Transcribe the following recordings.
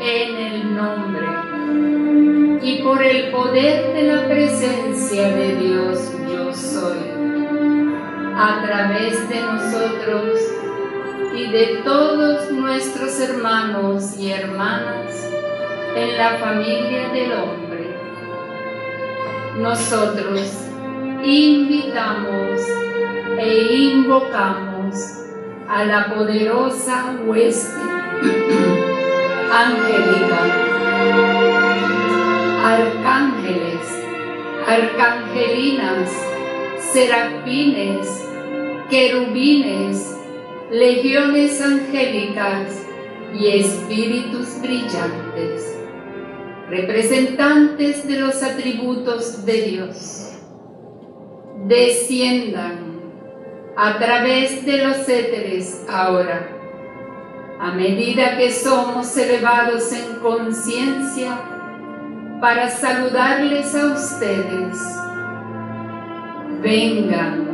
en el nombre y por el poder de la presencia de Dios yo soy, a través de nosotros y de todos nuestros hermanos y hermanas en la familia del hombre. Nosotros invitamos e invocamos a la poderosa hueste angélica, arcángeles, arcangelinas, serafines, querubines, legiones angélicas y espíritus brillantes, representantes de los atributos de Dios, desciendan a través de los éteres ahora, a medida que somos elevados en conciencia para saludarles a ustedes. Vengan,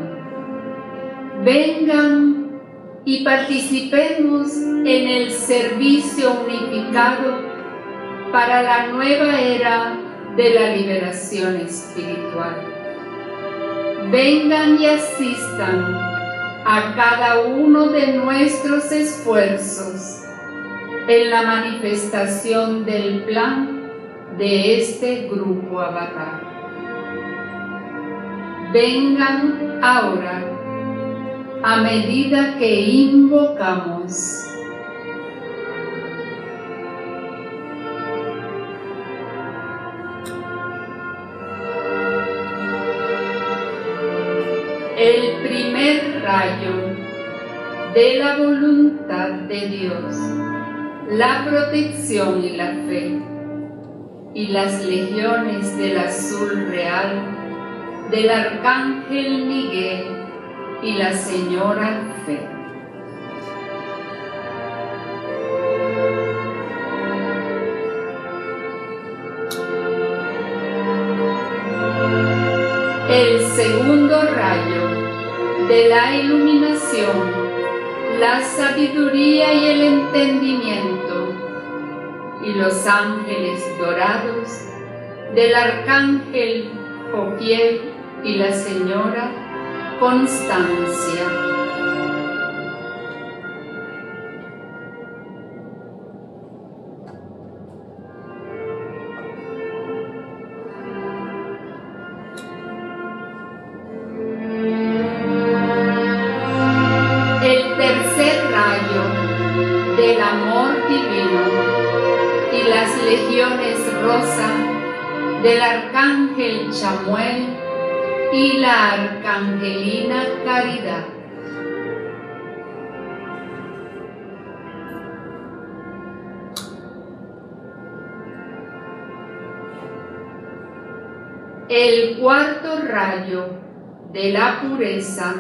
vengan y participemos en el servicio unificado para la nueva era de la liberación espiritual. Vengan y asistan a cada uno de nuestros esfuerzos en la manifestación del plan de este grupo avatar. Vengan ahora a medida que invocamos. El rayo de la voluntad de Dios, la protección y la fe, y las legiones del azul real del arcángel Miguel y la señora Fe. De la iluminación, la sabiduría y el entendimiento y los ángeles dorados del arcángel Joquiel y la señora constancia. Y la arcangelina Caridad. El cuarto rayo de la pureza,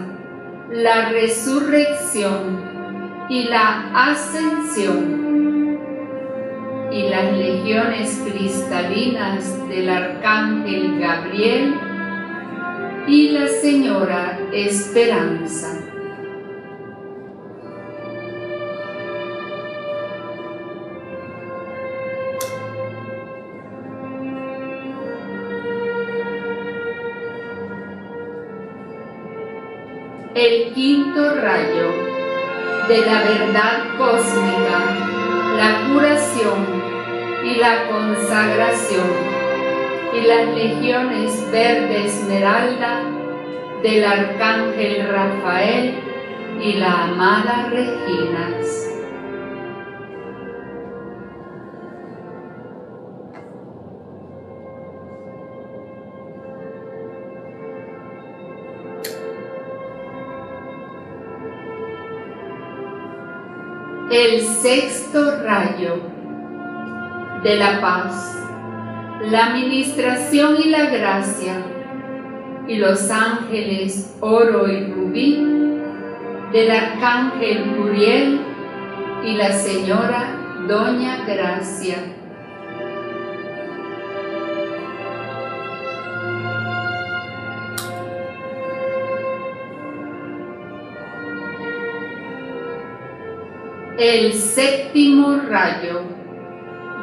la resurrección y la ascensión y las legiones cristalinas del arcángel Gabriel y la señora Esperanza. El quinto rayo de la verdad cósmica, la curación y la consagración y las legiones verde esmeralda del arcángel Rafael y la amada Reginas. El sexto rayo de la paz la administración y la gracia, y los ángeles oro y rubí, del arcángel Muriel y la señora Doña Gracia. El séptimo rayo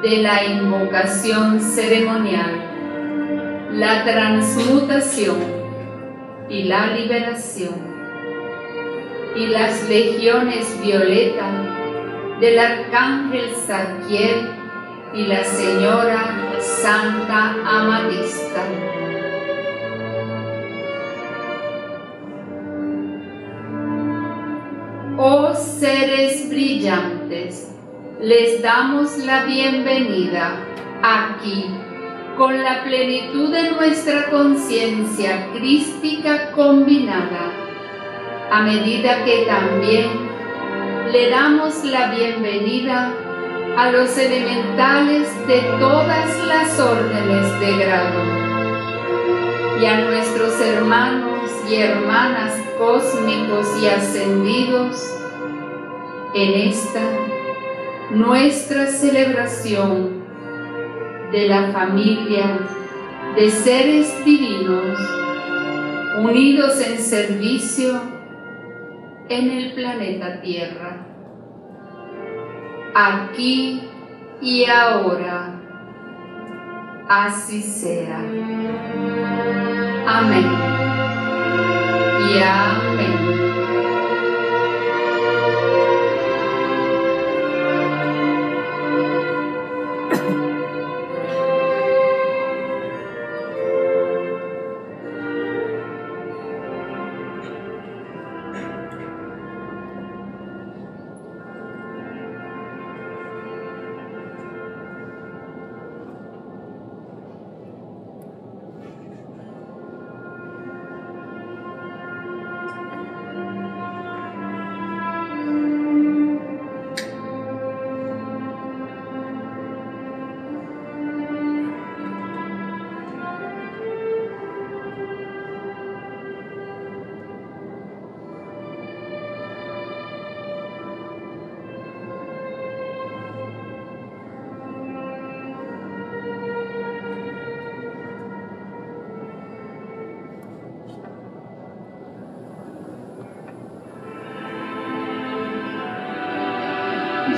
de la invocación ceremonial, la transmutación y la liberación. Y las legiones violeta del arcángel Zadkiel y la señora Santa Amatista. Oh seres brillantes, les damos la bienvenida aquí con la plenitud de nuestra conciencia crística combinada, a medida que también le damos la bienvenida a los elementales de todas las órdenes de grado y a nuestros hermanos y hermanas cósmicos y ascendidos en esta nuestra celebración de la familia de seres divinos unidos en servicio en el planeta Tierra. Aquí y ahora, así sea. Amén. Y amén.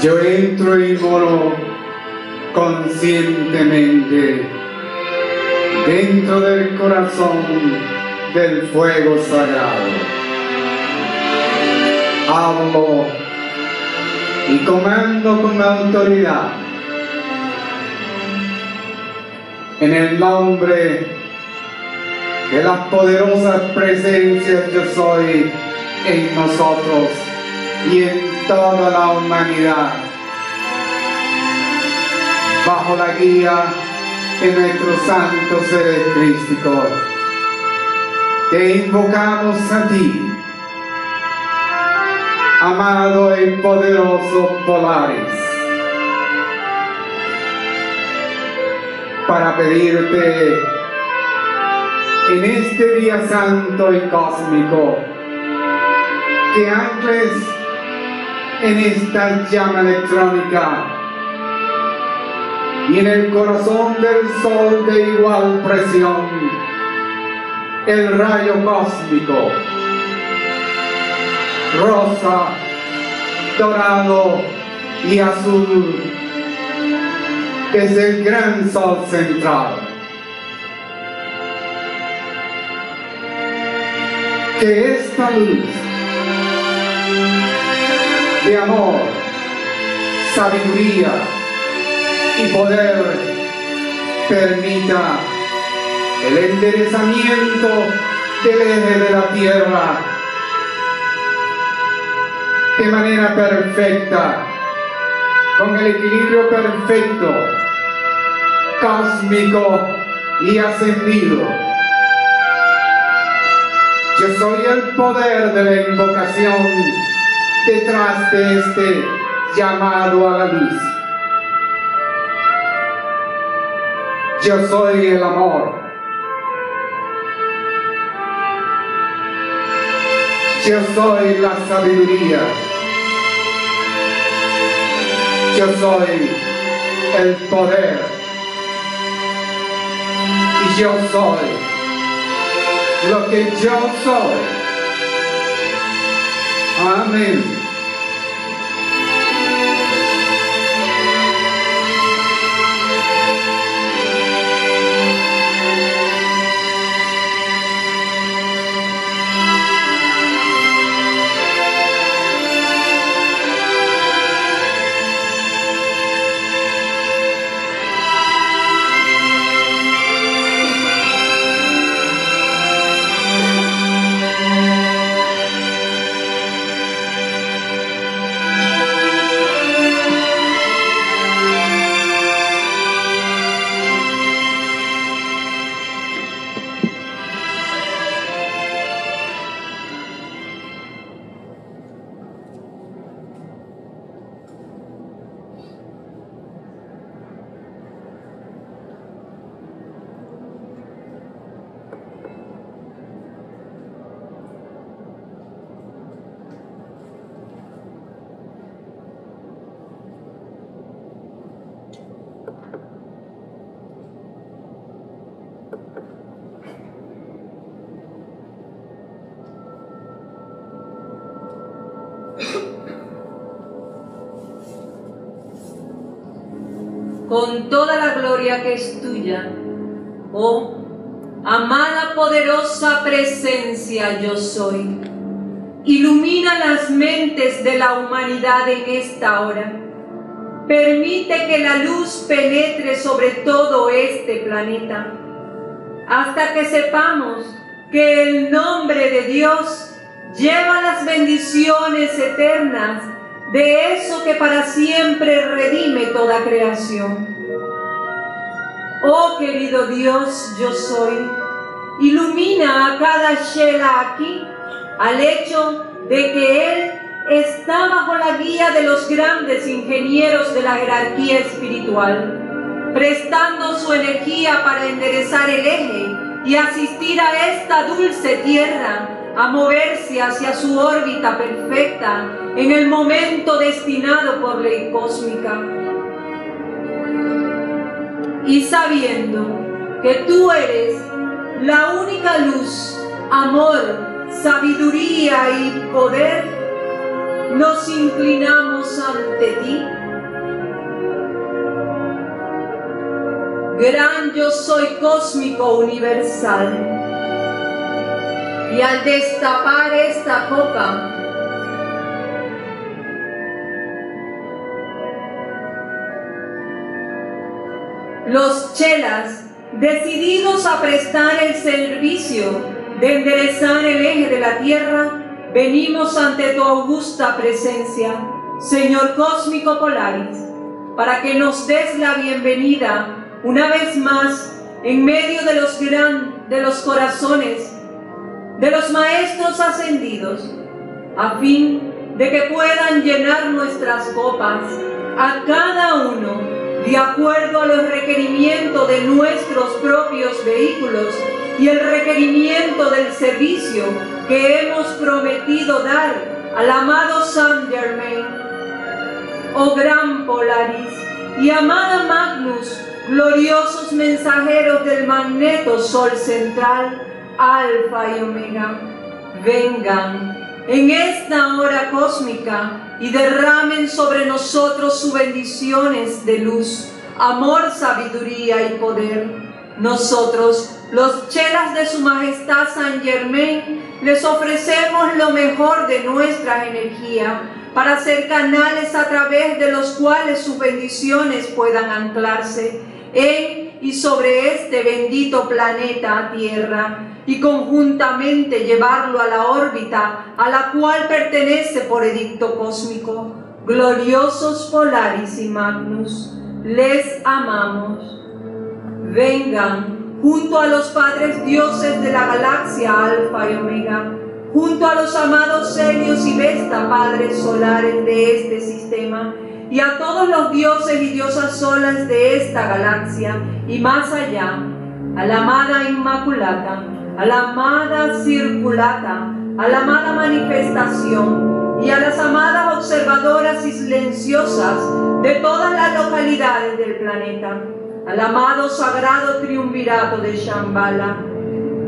Yo entro y moro conscientemente dentro del corazón del fuego sagrado. Hablo y comando con autoridad en el nombre de las poderosas presencias yo soy en nosotros y en toda la humanidad bajo la guía de nuestro santo ser crístico. Te invocamos a ti, amado y poderoso Polaris, para pedirte en este día santo y cósmico que ancles en esta llama electrónica y en el corazón del sol de igual presión, el rayo cósmico, rosa, dorado y azul, es el gran sol central. Que esta luz de amor, sabiduría y poder permita el enderezamiento del eje de la tierra de manera perfecta, con el equilibrio perfecto, cósmico y ascendido. Yo soy el poder de la invocación detrás de este llamado a la luz. Yo soy el amor. Yo soy la sabiduría. Yo soy el poder. Y yo soy lo que yo soy. Amén. Yo soy. Ilumina las mentes de la humanidad en esta hora. Permite que la luz penetre sobre todo este planeta, hasta que sepamos que el nombre de Dios lleva las bendiciones eternas de eso que para siempre redime toda creación. Oh querido Dios, yo soy, ilumina a cada Shela aquí al hecho de que Él está bajo la guía de los grandes ingenieros de la jerarquía espiritual, prestando su energía para enderezar el eje y asistir a esta dulce tierra a moverse hacia su órbita perfecta en el momento destinado por ley cósmica. Y sabiendo que tú eres la única luz, amor, sabiduría y poder, nos inclinamos ante ti. Gran yo soy cósmico universal y al destapar esta copa, los chelas, decididos a prestar el servicio de enderezar el eje de la tierra, venimos ante tu augusta presencia, Señor Cósmico Polaris, para que nos des la bienvenida una vez más en medio de los gran, de los corazones de los maestros ascendidos, a fin de que puedan llenar nuestras copas a cada uno de acuerdo a los requerimientos de nuestros propios vehículos y el requerimiento del servicio que hemos prometido dar al amado San Germain. Oh gran Polaris y amada Magnus, gloriosos mensajeros del magneto sol central, Alfa y Omega, vengan en esta hora cósmica y derramen sobre nosotros sus bendiciones de luz, amor, sabiduría y poder. Nosotros, los chelas de su majestad San Germain, les ofrecemos lo mejor de nuestra energía para ser canales a través de los cuales sus bendiciones puedan anclarse en y sobre este bendito planeta Tierra y conjuntamente llevarlo a la órbita a la cual pertenece por edicto cósmico. Gloriosos Polaris y Magnus, les amamos. Vengan junto a los padres dioses de la galaxia Alfa y Omega, junto a los amados Helios y Vesta, padres solares de este sistema, y a todos los dioses y diosas solas de esta galaxia y más allá, a la amada Inmaculata, a la amada Circulata, a la amada Manifestación y a las amadas observadoras y silenciosas de todas las localidades del planeta, al amado Sagrado Triunvirato de Shambhala,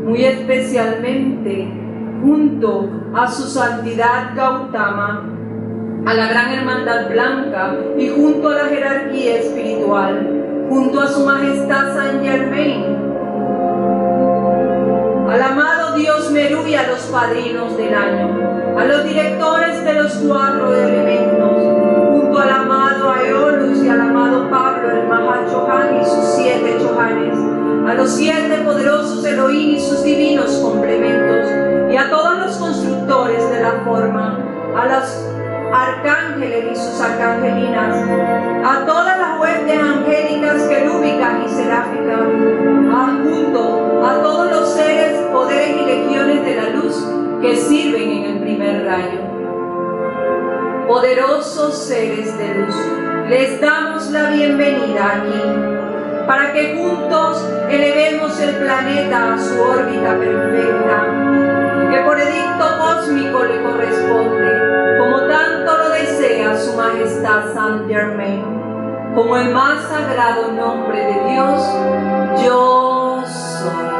muy especialmente junto a su santidad Gautama, a la Gran Hermandad Blanca y junto a la jerarquía espiritual, junto a su Majestad San Germain, al amado Dios Merú y a los padrinos del año, a los directores de los cuatro elementos, junto al amado Aeolus y al amado Pablo, el Mahachohan y sus siete chohanes, a los siete poderosos Elohim y sus divinos complementos, y a todos los constructores de la forma, a los arcángeles y sus arcangelinas, a todas las huestes angélicas, querúbicas y seráficas, junto a todos los poderes y legiones de la luz que sirven en el primer rayo. Poderosos seres de luz, les damos la bienvenida aquí para que juntos elevemos el planeta a su órbita perfecta, que por edicto cósmico le corresponde, como tanto lo desea su Majestad Saint Germain como el más sagrado nombre de Dios, yo soy.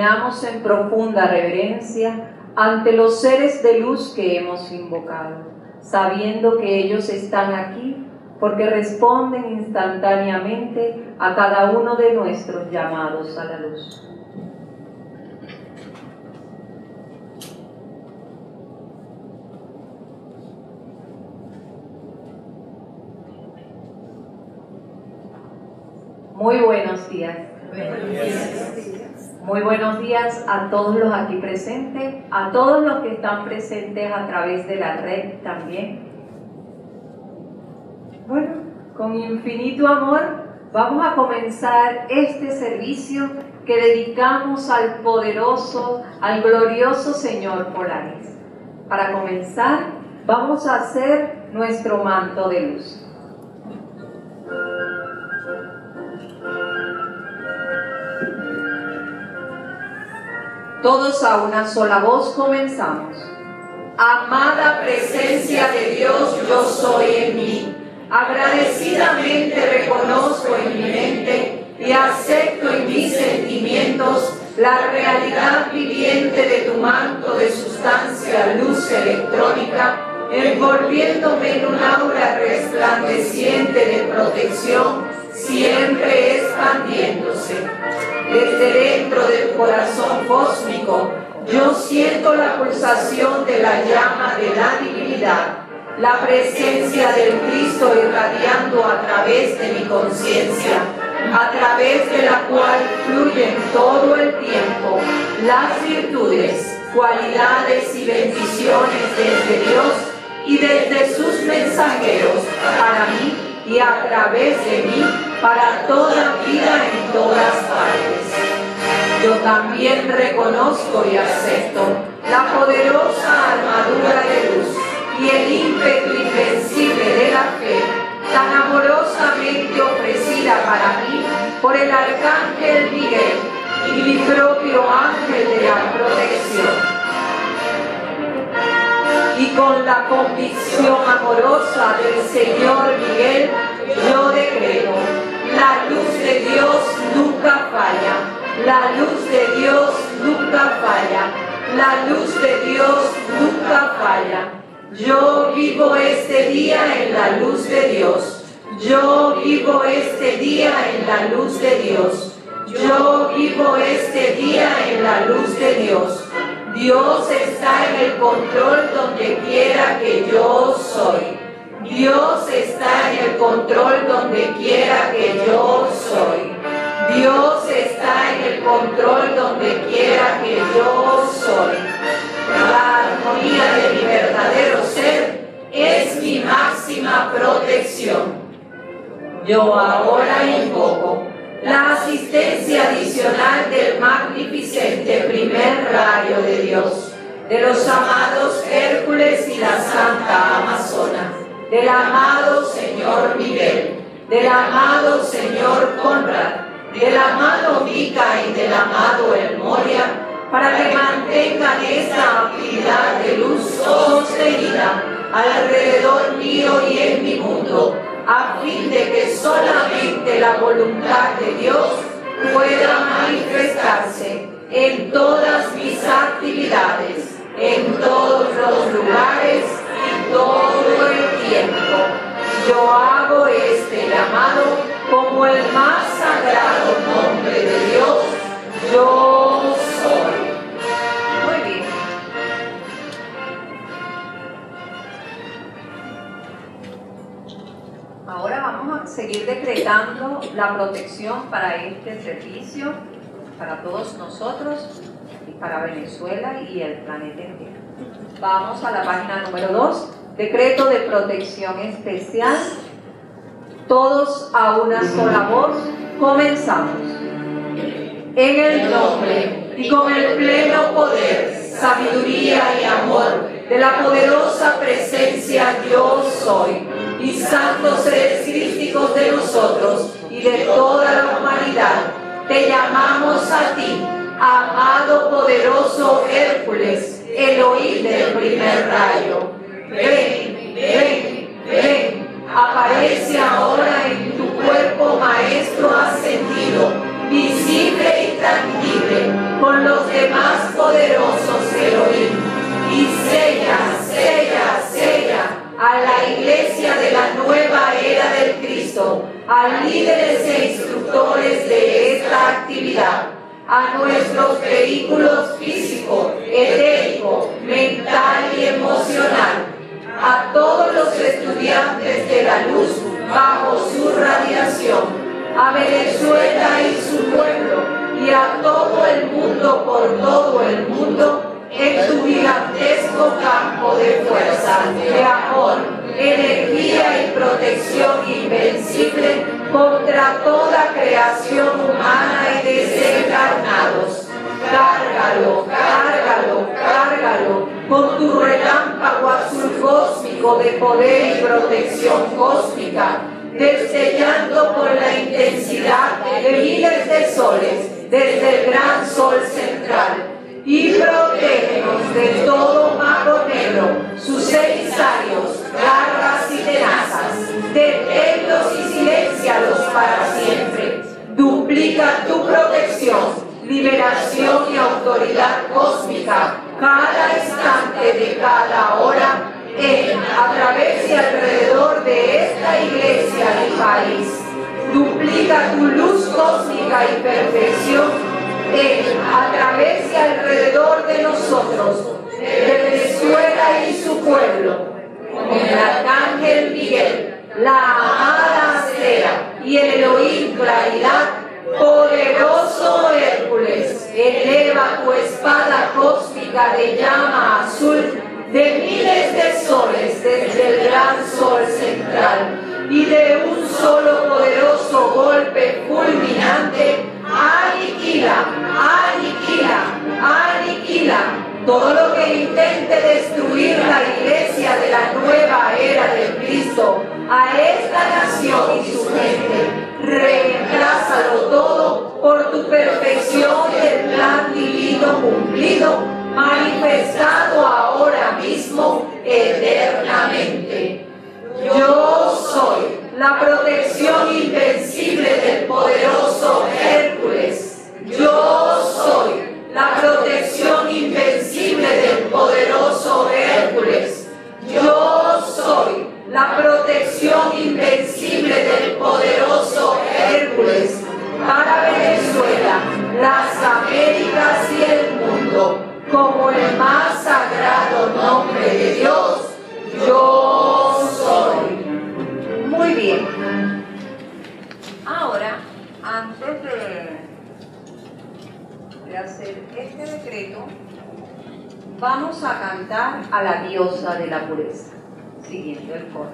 En profunda reverencia ante los seres de luz que hemos invocado, sabiendo que ellos están aquí porque responden instantáneamente a cada uno de nuestros llamados a la luz. Muy buenos días. Muy buenos días a todos los aquí presentes, a todos los que están presentes a través de la red también. Bueno, con infinito amor vamos a comenzar este servicio que dedicamos al poderoso, al glorioso Señor Polaris. Para comenzar, vamos a hacer nuestro manto de luz. Todos a una sola voz comenzamos. Amada presencia de Dios, yo soy en mí Agradecidamente reconozco en mi mente y acepto en mis sentimientos la realidad viviente de tu manto de sustancia luz electrónica, envolviéndome en un aura resplandeciente de protección, siempre expandiéndose. Desde dentro del corazón cósmico, yo siento la pulsación de la llama de la divinidad la presencia del Cristo irradiando a través de mi conciencia, a través de la cual fluyen todo el tiempo las virtudes, cualidades y bendiciones desde Dios y desde sus mensajeros para mí y a través de mí para toda vida en todas partes. Yo también reconozco y acepto la poderosa armadura de luz y el ímpetu invencible de la fe, tan amorosamente ofrecida para mí por el arcángel Miguel y mi propio ángel de la protección. Y con la convicción amorosa del Señor Miguel, yo decreto, la luz de Dios nunca falla, la luz de Dios nunca falla, la luz de Dios nunca falla. Yo vivo este día en la luz de Dios. Yo vivo este día en la luz de Dios. Yo vivo este día en la luz de Dios. Dios está en el control donde quiera que yo soy. Dios está en el control donde quiera que yo soy. Dios está en el control donde quiera que yo soy. La armonía de mi verdadero ser es mi máxima protección. Yo ahora invoco la asistencia adicional del magnificente primer rayo de Dios, de los amados Hércules y la Santa Amazona, del amado Señor Miguel, del amado Señor Conrad, del amado Mica y del amado El Moria, para que mantengan esa actividad de luz sostenida alrededor mío y en mi mundo, a fin de que solamente la voluntad de Dios pueda manifestarse en todas mis actividades, en todos los lugares y todo el tiempo. Yo hago este llamado como el más sagrado la protección para este servicio, para todos nosotros y para Venezuela y el planeta entero. Vamos a la página número 2, decreto de protección especial. Todos a una sola voz, comenzamos en el nombre y con el pleno poder, sabiduría y amor de la poderosa presencia yo soy y santos seres crísticos de nosotros de toda la humanidad, te llamamos a ti, amado poderoso Hércules, Elohim del primer rayo. Ven, ven, ven, aparece ahora en tu cuerpo maestro ascendido, visible y tangible, con los demás poderosos Elohim, y sella, sella, sella a la iglesia de la nueva era del Cristo, a líderes e instructores de esta actividad, a nuestros vehículos físico, etérico, mental y emocional, a todos los estudiantes de la luz bajo su radiación, a Venezuela y su pueblo, y a todo el mundo por todo el mundo en tu gigantesco campo de fuerza, de amor, energía y protección invencible contra toda creación humana y desencarnados. Cárgalo, cárgalo, cárgalo con tu relámpago azul cósmico de poder y protección cósmica, destellando con la intensidad de miles de soles desde el gran sol central y protégenos de todo mago negro, sus emisarios, garras y tenazas, deténlos y silencialos para siempre. Duplica tu protección, liberación y autoridad cósmica cada instante de cada hora en, a través y alrededor de esta iglesia y país. Duplica tu luz cósmica y perfección a través alrededor de nosotros, de Venezuela y su pueblo, con el arcángel Miguel, la amada Cera y el Elohim Claridad, poderoso Hércules, eleva tu espada cósmica de llama azul de miles de soles desde el gran sol central y de un solo poderoso golpe fulminante aniquila, aniquila, aniquila todo lo que intente destruir la iglesia de la nueva era del Cristo a esta nación y su gente. Reemplázalo todo por tu perfección y el plan divino cumplido, manifestado ahora mismo eternamente. Vamos a cantar a la diosa de la pureza, siguiendo el coro.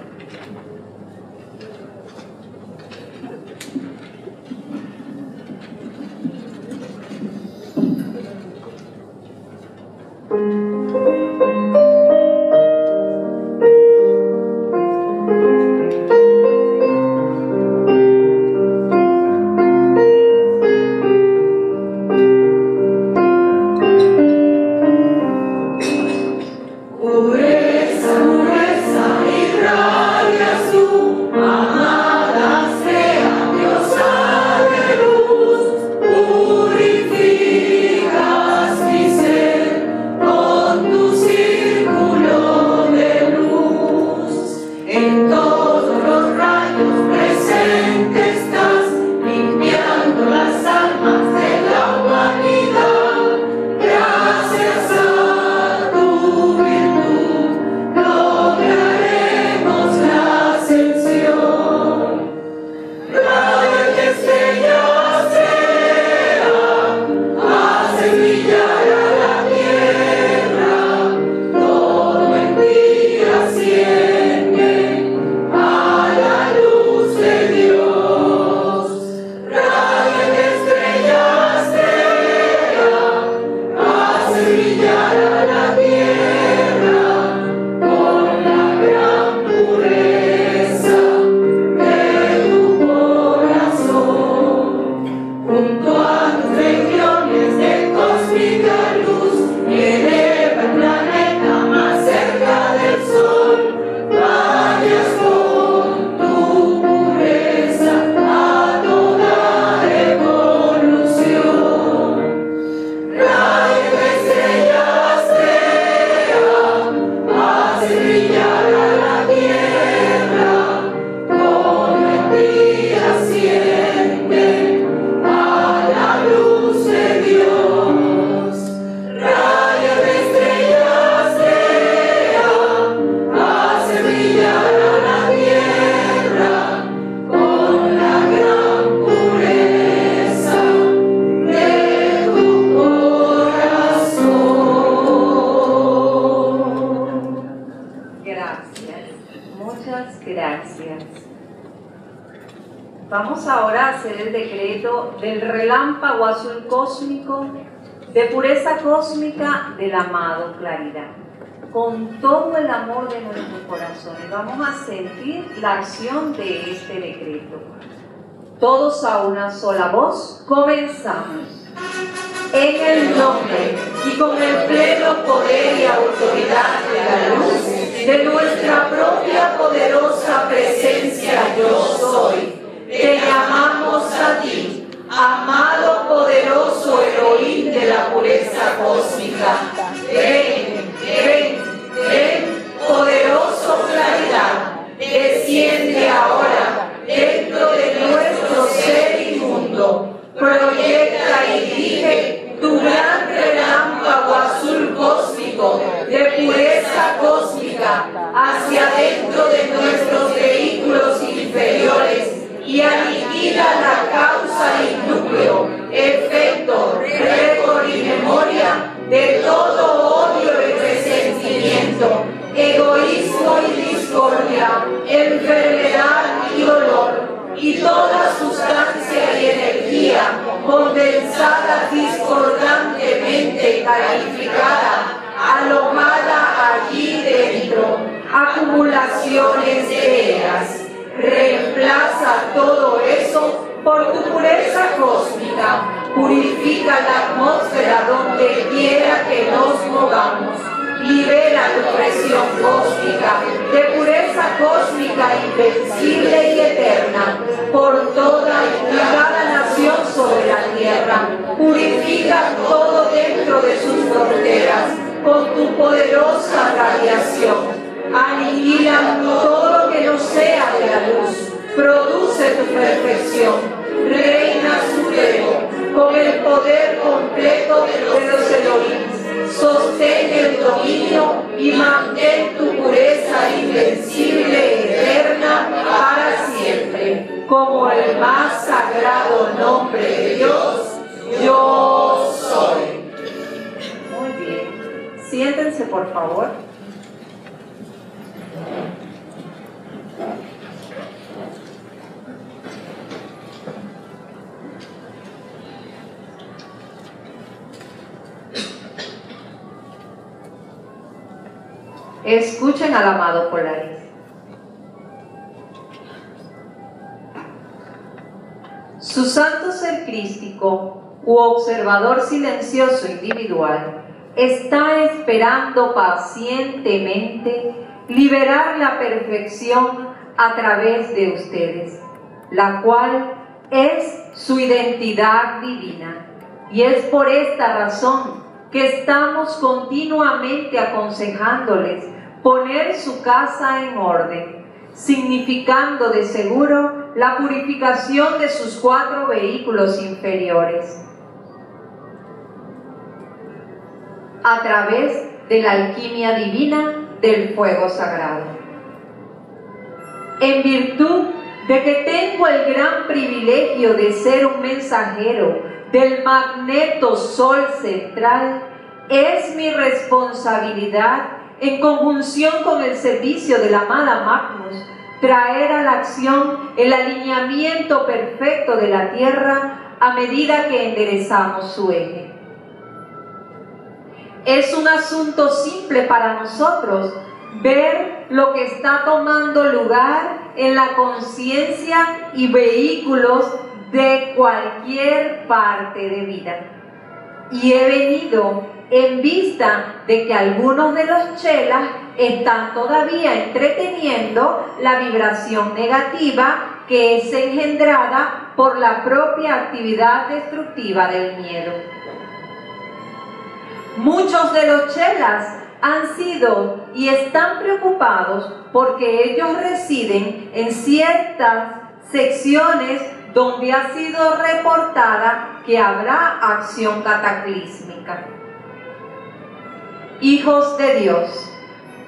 De pureza cósmica del amado Claridad. Con todo el amor de nuestros corazones vamos a sentir la acción de este decreto. Todos a una sola voz, comenzamos. En el nombre y con el pleno poder y autoridad de la luz de nuestra propia poderosa presencia yo soy te llamamos a ti, amado poderoso Elohim de la pureza cósmica. Ven, ven, ven, poderoso claridad, desciende ahora dentro de nuestro ser inmundo, proyecta y dirige tu gran relámpago azul cósmico de pureza cósmica hacia dentro de nuestros vehículos inferiores y aniquila la causa y núcleo, efecto, récord y memoria de todo odio y resentimiento, egoísmo y discordia, enfermedad y dolor, y toda sustancia y energía condensada discordantemente calificada, alojada allí dentro, acumulaciones de ellas Reemplaza todo eso por tu pureza cósmica. Purifica la atmósfera donde quiera que nos movamos. Libera tu presión cósmica de pureza cósmica invencible y eterna por toda y cada nación sobre la tierra. Purifica todo dentro de sus fronteras con tu poderosa radiación aniquila todo lo que no sea de la luz, produce tu perfección, reina supremo, con el poder completo de los Elohim, sostén el dominio y mantén tu pureza invencible y eterna para siempre, como el más sagrado nombre de Dios, yo soy. Muy bien, siéntense por favor. Escuchen al amado Polaris. Su santo ser crístico u observador silencioso individual está esperando pacientemente liberar la perfección a través de ustedes, la cual es su identidad divina. Y es por esta razón que estamos continuamente aconsejándoles poner su casa en orden, significando de seguro la purificación de sus cuatro vehículos inferiores. A través de la alquimia divina del fuego sagrado. En virtud de que tengo el gran privilegio de ser un mensajero del magneto sol central, es mi responsabilidad, en conjunción con el servicio de la amada Magnus, traer a la acción el alineamiento perfecto de la Tierra a medida que enderezamos su eje. Es un asunto simple para nosotros ver lo que está tomando lugar en la conciencia y vehículos de cualquier parte de vida. Y he venido en vista de que algunos de los chelas están todavía entreteniendo la vibración negativa que es engendrada por la propia actividad destructiva del miedo. Muchos de los chelas han sido y están preocupados porque ellos residen en ciertas secciones donde ha sido reportada que habrá acción cataclísmica. Hijos de Dios,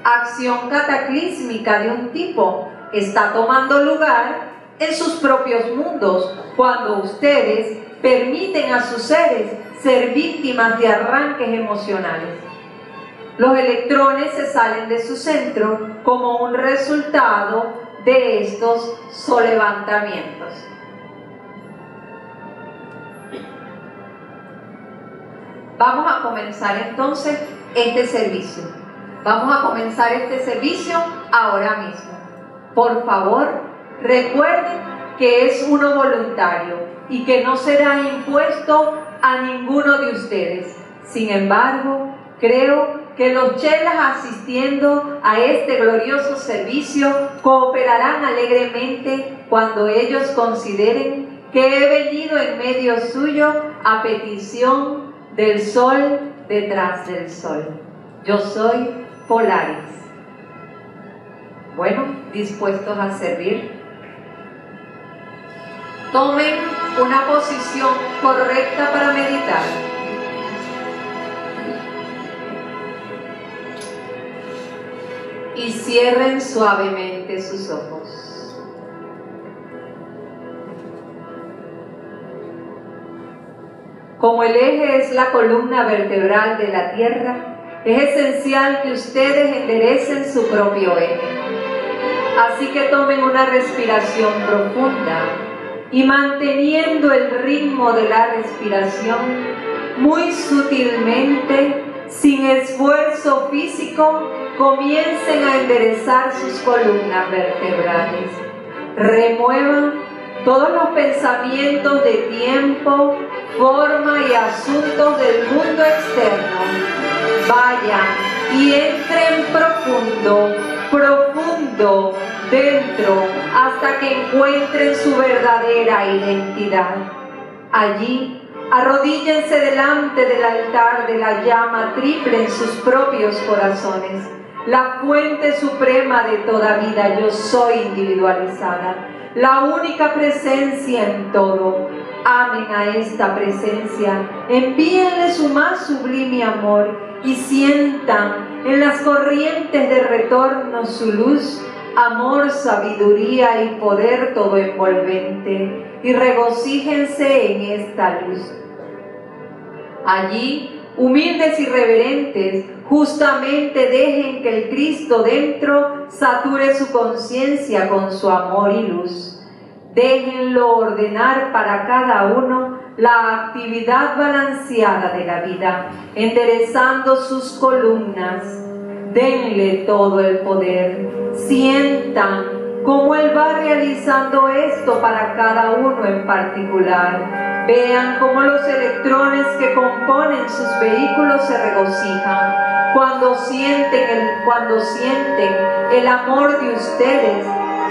acción cataclísmica de un tipo está tomando lugar en sus propios mundos cuando ustedes permiten a sus seres ser víctimas de arranques emocionales. Los electrones se salen de su centro como un resultado de estos solevantamientos. Vamos a comenzar entonces este servicio. Vamos a comenzar este servicio ahora mismo. Por favor, recuerden que es uno voluntario y que no será impuesto a ninguno de ustedes. Sin embargo, creo que los chelas asistiendo a este glorioso servicio cooperarán alegremente cuando ellos consideren que he venido en medio suyo a petición del sol detrás del sol. Yo soy Polaris. Bueno, dispuestos a servir. Tomen una posición correcta para meditar. Y cierren suavemente sus ojos. Como el eje es la columna vertebral de la Tierra, es esencial que ustedes enderecen su propio eje. Así que tomen una respiración profunda y manteniendo el ritmo de la respiración, muy sutilmente, sin esfuerzo físico, comiencen a enderezar sus columnas vertebrales. Remuevan todos los pensamientos de tiempo, forma y asuntos del mundo externo vayan y entren profundo, profundo dentro hasta que encuentren su verdadera identidad. Allí, arrodíllense delante del altar de la llama triple en sus propios corazones, la fuente suprema de toda vida, yo soy individualizada, la única presencia en todo. Amen a esta presencia, envíenle su más sublime amor y sientan en las corrientes de retorno su luz, amor, sabiduría y poder todo envolvente, y regocíjense en esta luz. Allí, humildes y reverentes, justamente dejen que el Cristo dentro sature su conciencia con su amor y luz. Déjenlo ordenar para cada uno la actividad balanceada de la vida, enderezando sus columnas. Denle todo el poder. Sientan cómo Él va realizando esto para cada uno en particular. Vean cómo los electrones que componen sus vehículos se regocijan cuando sienten el, cuando sienten el amor de ustedes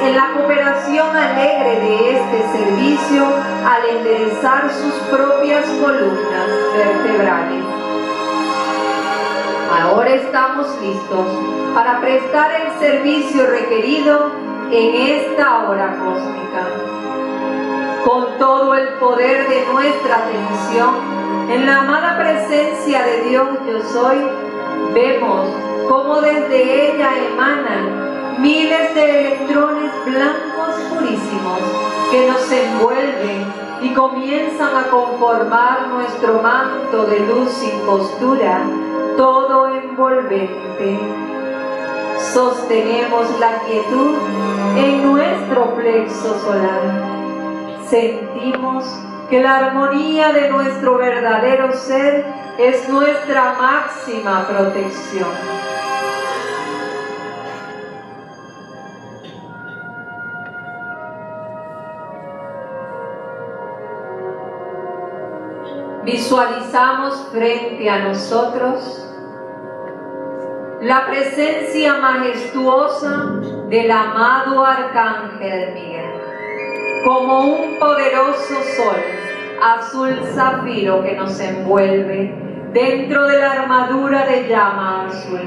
en la cooperación alegre de este servicio al enderezar sus propias columnas vertebrales. Ahora estamos listos para prestar el servicio requerido en esta hora cósmica. Con todo el poder de nuestra atención, en la amada presencia de Dios yo soy, vemos cómo desde ella emanan miles de electrones blancos purísimos que nos envuelven y comienzan a conformar nuestro manto de luz sin postura, todo envolvente. Sostenemos la quietud en nuestro plexo solar. Sentimos que la armonía de nuestro verdadero ser es nuestra máxima protección. Visualizamos frente a nosotros la presencia majestuosa del amado Arcángel Miguel, como un poderoso sol azul zafiro que nos envuelve dentro de la armadura de llama azul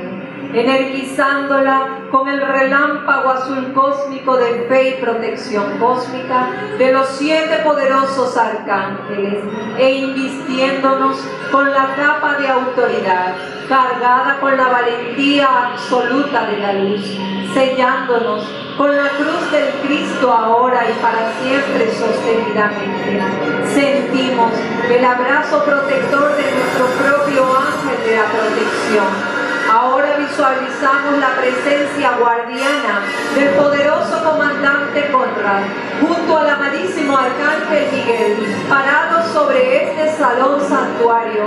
energizándola con el relámpago azul cósmico de fe y protección cósmica de los siete poderosos arcángeles e invistiéndonos con la capa de autoridad cargada con la valentía absoluta de la luz, sellándonos con la cruz del Cristo ahora y para siempre sostenidamente. Sentimos el abrazo protector de nuestro propio ángel de la protección Ahora visualizamos la presencia guardiana del poderoso comandante Conrad, junto al amadísimo arcángel Miguel, parado sobre este salón santuario.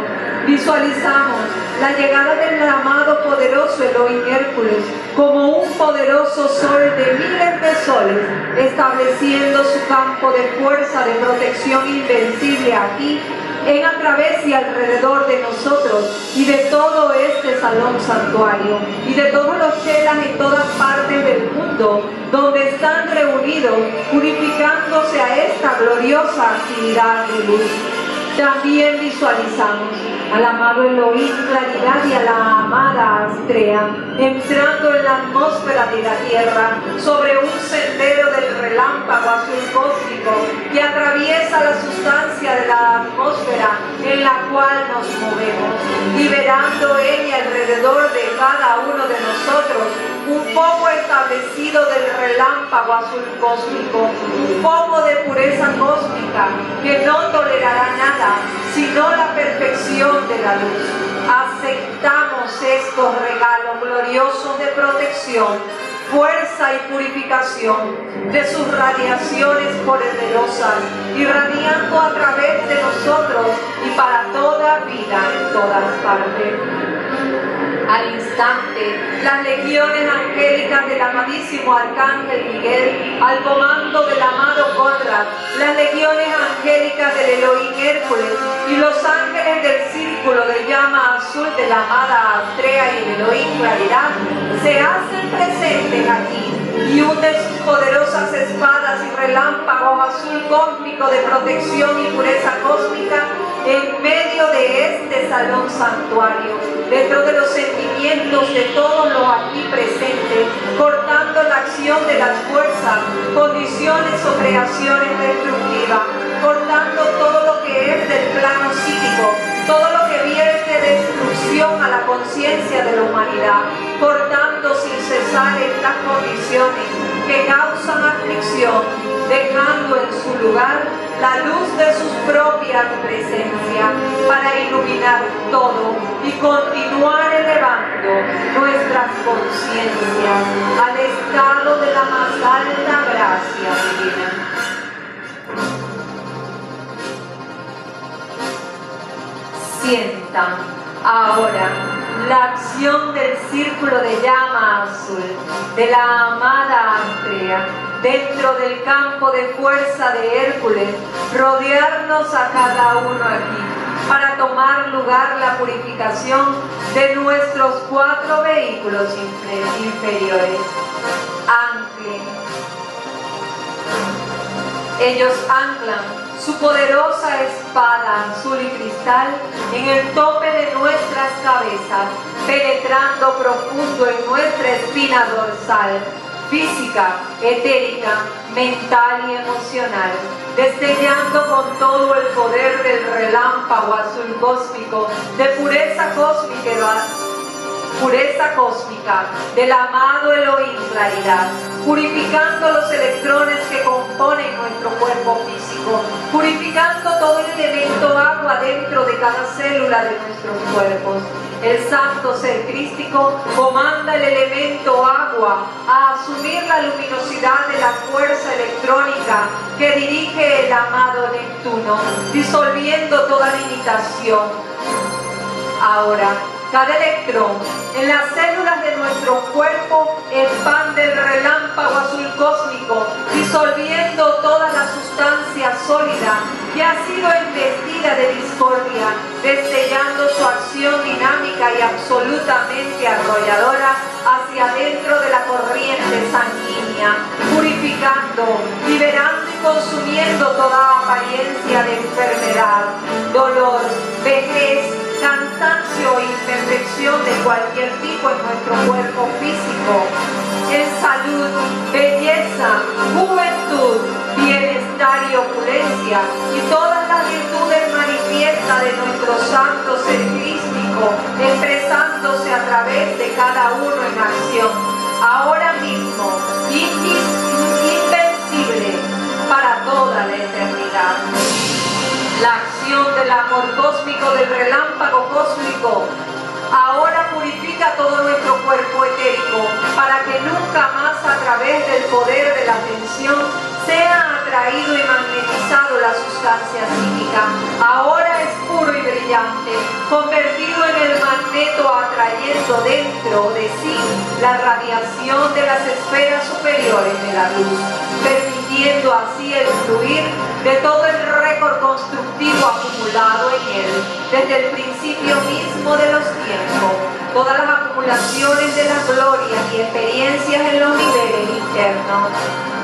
Visualizamos la llegada del amado poderoso Elohim Hércules como un poderoso sol de miles de soles, estableciendo su campo de fuerza de protección invencible aquí en a través y alrededor de nosotros y de todo este salón santuario y de todos los chelas en todas partes del mundo donde están reunidos purificándose a esta gloriosa actividad de luz. También visualizamos al amado Elohim Claridad y a la amada Astrea, entrando en la atmósfera de la Tierra sobre un sendero del relámpago azul cósmico que atraviesa la sustancia de la atmósfera en la cual nos movemos, liberando y alrededor de cada uno de nosotros un foco establecido del relámpago azul cósmico, un foco de pureza cósmica que no tolerará nada, sino la perfección de la luz. Aceptamos estos regalos gloriosos de protección, fuerza y purificación de sus radiaciones poderosas, irradiando a través de nosotros y para toda vida en todas partes al instante. Las legiones angélicas del amadísimo arcángel Miguel, al comando del amado Conrad, las legiones angélicas del Elohim Hércules y los ángeles del círculo de llama azul de la amada Astrea y el Elohim Claridad, se hacen presentes aquí y unen sus poderosas espadas y relámpagos azul cósmico de protección y pureza cósmica en medio de este salón santuario, dentro de los sentimientos de todos los aquí presentes, cortando la acción de las fuerzas, condiciones o creaciones destructivas, cortando todo lo que es del plano psíquico, todo lo que vierte a la conciencia de la humanidad, cortando sin cesar estas condiciones que causan aflicción, dejando en su lugar la luz de sus propias presencias para iluminar todo y continuar elevando nuestras conciencias al estado de la más alta gracia divina. Sientan ahora la acción del círculo de llama azul de la amada Andrea dentro del campo de fuerza de Hércules, rodearnos a cada uno aquí para tomar lugar la purificación de nuestros cuatro vehículos inferiores. Anclen. Ellos anclan su poderosa espada azul y cristal en el tope de nuestras cabezas, penetrando profundo en nuestra espina dorsal física, etérica, mental y emocional, destellando con todo el poder del relámpago azul cósmico, de pureza cósmica, pureza cósmica, del amado Elohim claridad, purificando los electrones que componen nuestro cuerpo físico, purificando todo el elemento agua dentro de cada célula de nuestros cuerpos el santo ser crístico comanda el elemento agua a asumir la luminosidad de la fuerza electrónica que dirige el amado Neptuno, disolviendo toda limitación. Ahora, cada electrón en las células de nuestro cuerpo expande el relámpago azul cósmico, disolviendo toda la sustancia sólida que ha sido investida de discordia, destellando su acción dinámica y absolutamente arrolladora hacia dentro de la corriente sanguínea, purificando, liberando y consumiendo toda apariencia de enfermedad, dolor, vejez, cansancio e imperfección de cualquier tipo en nuestro cuerpo físico, en salud, belleza, juventud, bienestar y opulencia y todas las virtudes manifiestas de nuestro santo ser crístico, expresándose a través de cada uno en acción, ahora mismo, invencible para toda la eternidad la acción del amor cósmico, del relámpago cósmico, Ahora purifica todo nuestro cuerpo etérico para que nunca más a través del poder de la atención sea atraído y magnetizado la sustancia psíquica. Ahora es puro y brillante, convertido en el magneto atrayendo dentro de sí la radiación de las esferas superiores de la luz, permitiendo así el fluir de todo el récord constructivo acumulado en él desde el principio mismo de los tiempos. Todas las acumulaciones de las glorias y experiencias en los niveles internos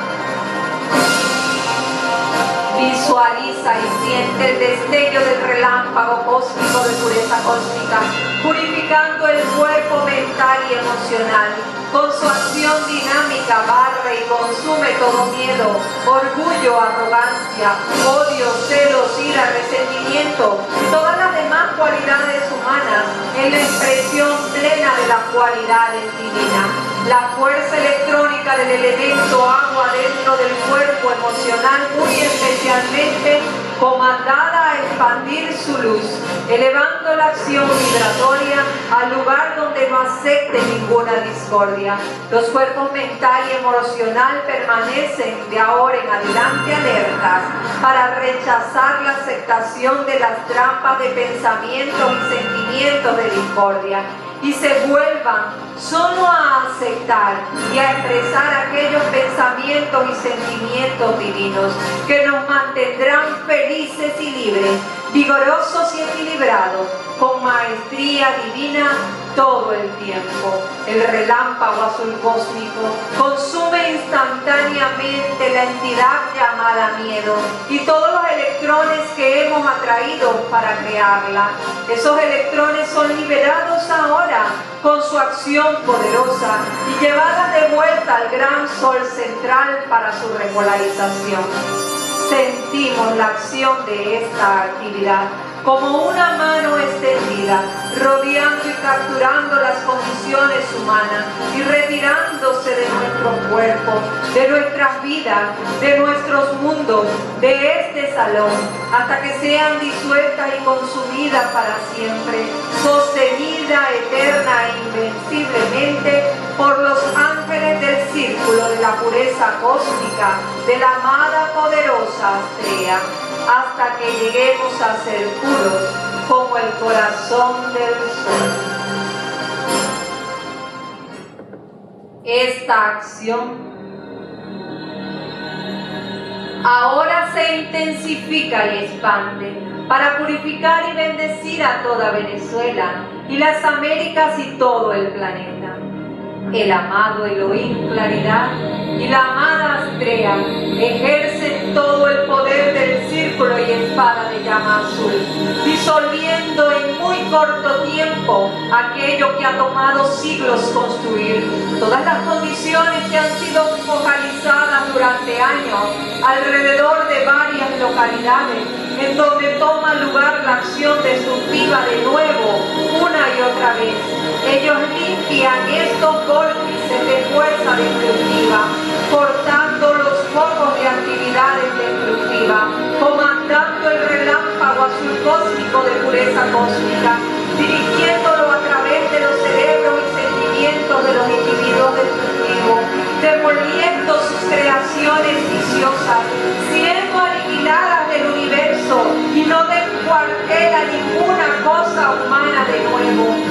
Visualiza y siente el destello del relámpago cósmico de pureza cósmica, purificando el cuerpo mental y emocional. Con su acción dinámica barre y consume todo miedo, orgullo, arrogancia, odio, celos, ira, resentimiento todas las demás cualidades humanas en la expresión plena de las cualidades divinas la fuerza electrónica del elemento agua dentro del cuerpo emocional, muy especialmente comandada a expandir su luz, elevando la acción vibratoria al lugar donde no acepte ninguna discordia. Los cuerpos mental y emocional permanecen de ahora en adelante alertas para rechazar la aceptación de las trampas de pensamiento y sentimientos de discordia y se vuelvan solo a aceptar y a expresar aquellos pensamientos y sentimientos divinos que nos mantendrán felices y libres, vigorosos y equilibrados, con maestría divina todo el tiempo. El relámpago azul cósmico consume instantáneamente la entidad llamada miedo y todos los electrones que hemos atraído para crearla. Esos electrones son liberados ahora con su acción poderosa y llevadas de vuelta al gran sol central para su repolarización. Sentimos la acción de esta actividad como una mano extendida, rodeando y capturando las condiciones humanas y retirándose de nuestro cuerpo, de nuestras vidas, de nuestros mundos, de este salón, hasta que sean disueltas y consumidas para siempre, sostenida eterna e invenciblemente por los ángeles del círculo de la pureza cósmica de la amada poderosa Astrea hasta que lleguemos a ser puros como el corazón del sol. Esta acción ahora se intensifica y expande para purificar y bendecir a toda Venezuela y las Américas y todo el planeta. El amado Elohim Claridad y la amada Astrea ejercen todo el poder del círculo y espada de llama azul, disolviendo en muy corto tiempo aquello que ha tomado siglos construir. Todas las condiciones que han sido focalizadas durante años alrededor de varias localidades en donde toma lugar la acción destructiva de nuevo, una y otra vez. Ellos limpian estos vórtices de fuerza destructiva, cortando los focos de actividades destructivas, comandando el relámpago azul cósmico de pureza cósmica, dirigiéndolo a través de los cerebros y sentimientos de los individuos destructivos, demoliendo sus creaciones viciosas, siendo aniquiladas del universo y no den cuartel ninguna cosa humana de nuevo.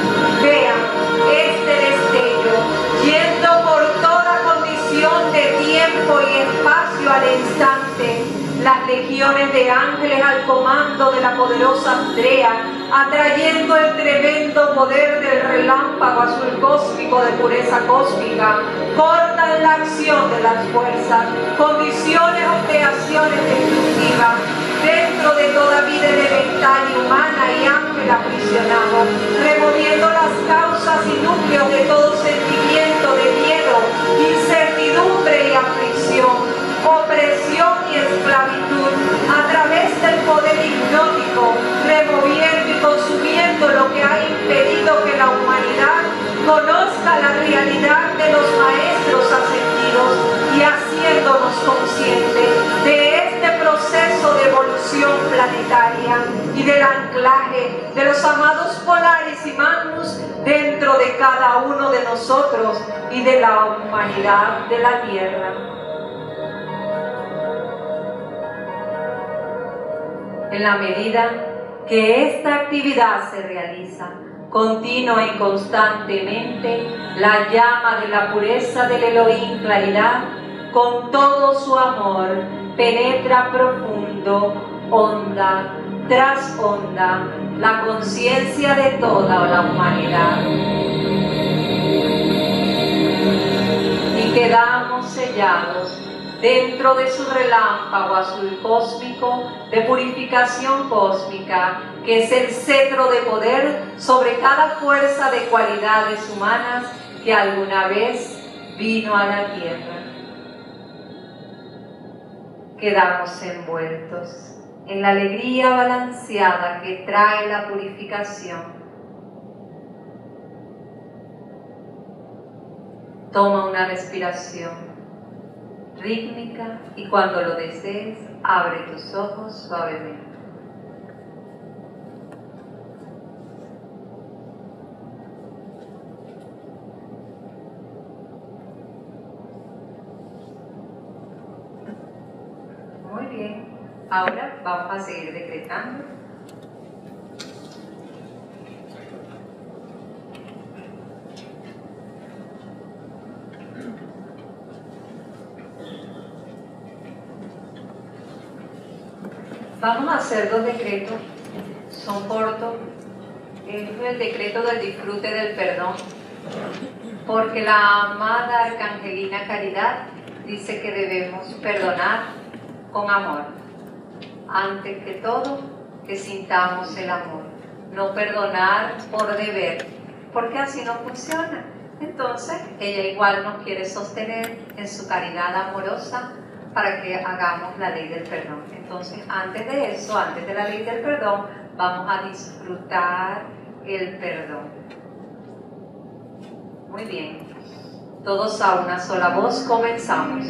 Tiempo y espacio al instante, las legiones de ángeles al comando de la poderosa Andrea, atrayendo el tremendo poder del relámpago azul cósmico de pureza cósmica, cortan la acción de las fuerzas, condiciones o creaciones destructivas. Dentro de toda vida elemental y humana y ángel aprisionado, removiendo las causas y núcleos de todo sentimiento de miedo, y opresión y esclavitud, a través del poder hipnótico, removiendo y consumiendo lo que ha impedido que la humanidad conozca la realidad de los maestros ascendidos y haciéndonos conscientes de este proceso de evolución planetaria y del anclaje de los amados Polaris y Magnus dentro de cada uno de nosotros y de la humanidad de la tierra. En la medida que esta actividad se realiza, continua y constantemente, la llama de la pureza del Elohim claridad, con todo su amor, penetra profundo, onda tras onda, la conciencia de toda la humanidad. Y quedamos sellados dentro de su relámpago azul cósmico de purificación cósmica, que es el cetro de poder sobre cada fuerza de cualidades humanas que alguna vez vino a la tierra. Quedamos envueltos en la alegría balanceada que trae la purificación. Toma una respiración rítmica y cuando lo desees, abre tus ojos suavemente. Muy bien, ahora vamos a seguir decretando. Vamos a hacer dos decretos, son cortos. Es el decreto del disfrute del perdón, porque la amada Arcangelina Caridad dice que debemos perdonar con amor. Antes que todo, que sintamos el amor. No perdonar por deber, porque así no funciona. Entonces, ella igual nos quiere sostener en su caridad amorosa para que hagamos la ley del perdón. Entonces, antes de eso, antes de la ley del perdón, vamos a disfrutar el perdón. Muy bien. Todos a una sola voz comenzamos.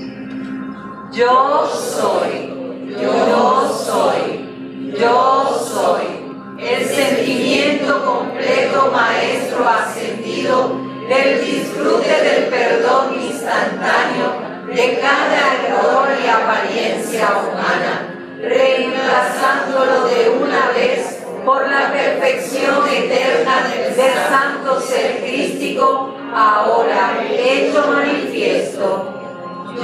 Yo soy, yo soy, yo soy el sentimiento completo, maestro ascendido, del disfrute del perdón instantáneo de cada error y apariencia humana, reemplazándolo de una vez por la perfección eterna del santo ser crístico, ahora hecho manifiesto.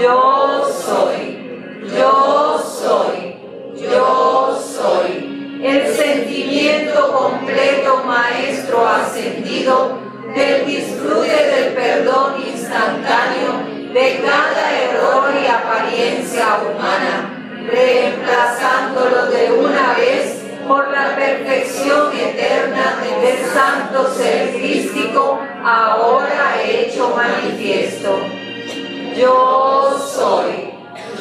Yo soy, yo soy, yo soy, el sentimiento completo, maestro ascendido, del disfrute del perdón instantáneo de cada error y apariencia humana, reemplazándolo de una vez por la perfección eterna del santo ser crístico, ahora hecho manifiesto. Yo soy,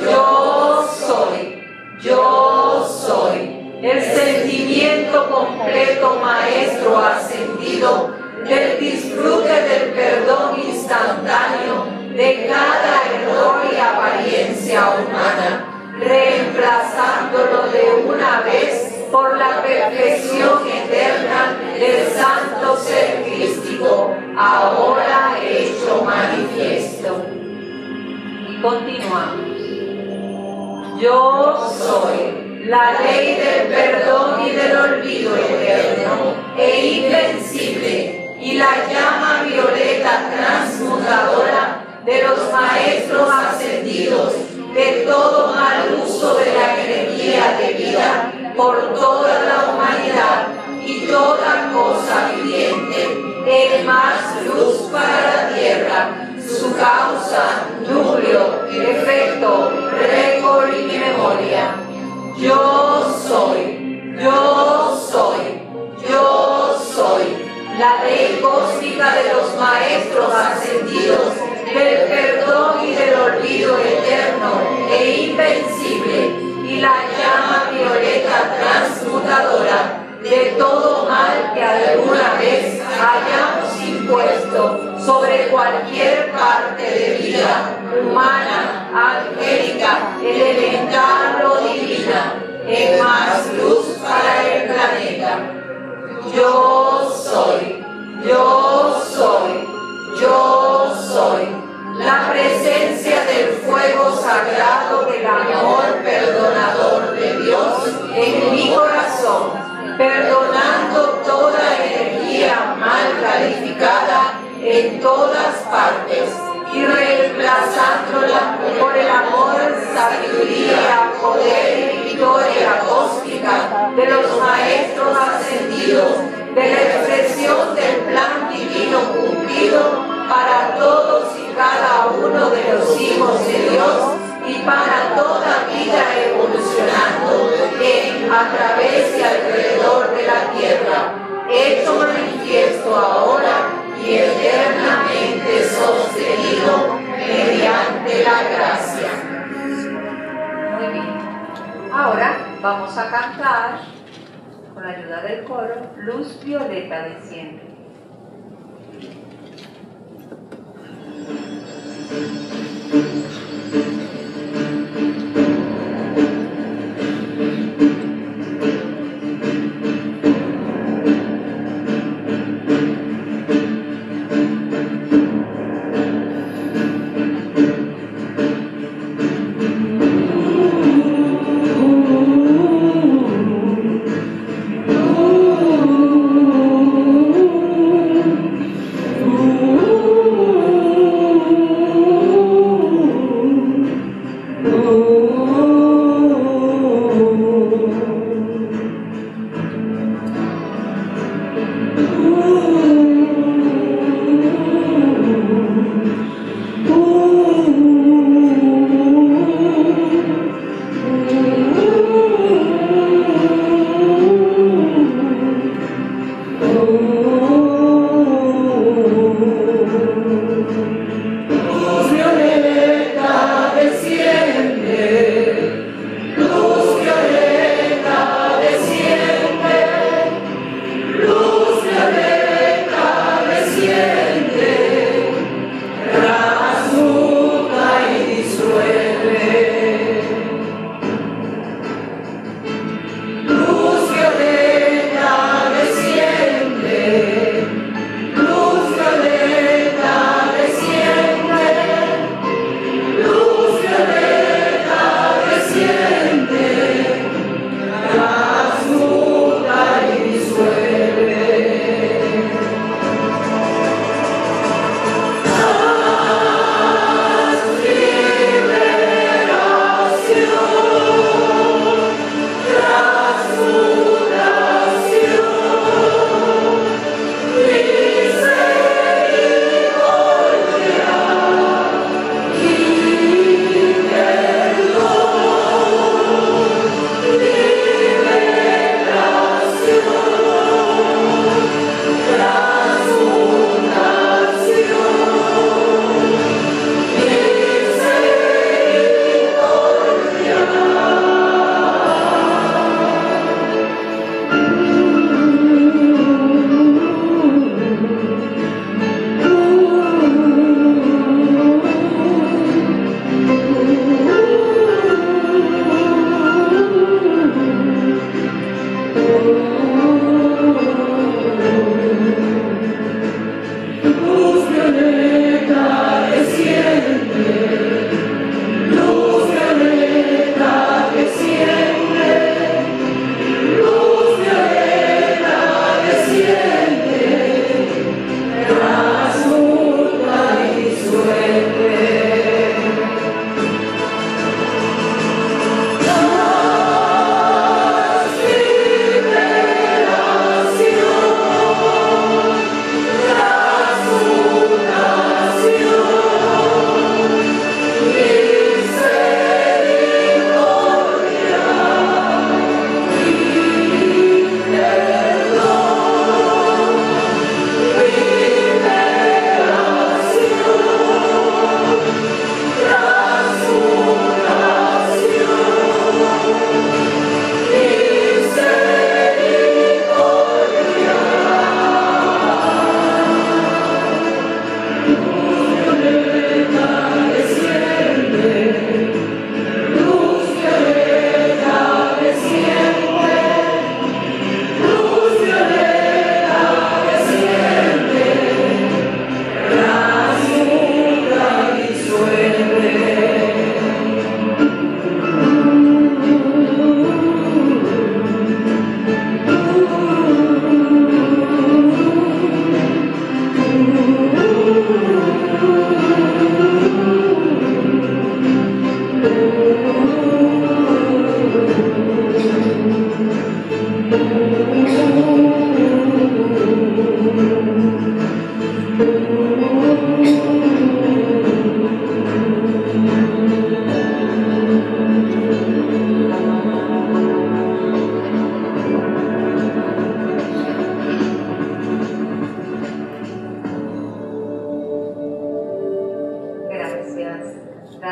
yo soy, yo soy, el sentimiento completo, maestro ascendido, del disfrute del perdón instantáneo de cada error y apariencia humana, reemplazándolo de una vez por la perfección eterna del santo ser crístico, ahora hecho manifiesto. Y continuamos. Yo soy la ley del perdón y del olvido eterno invencible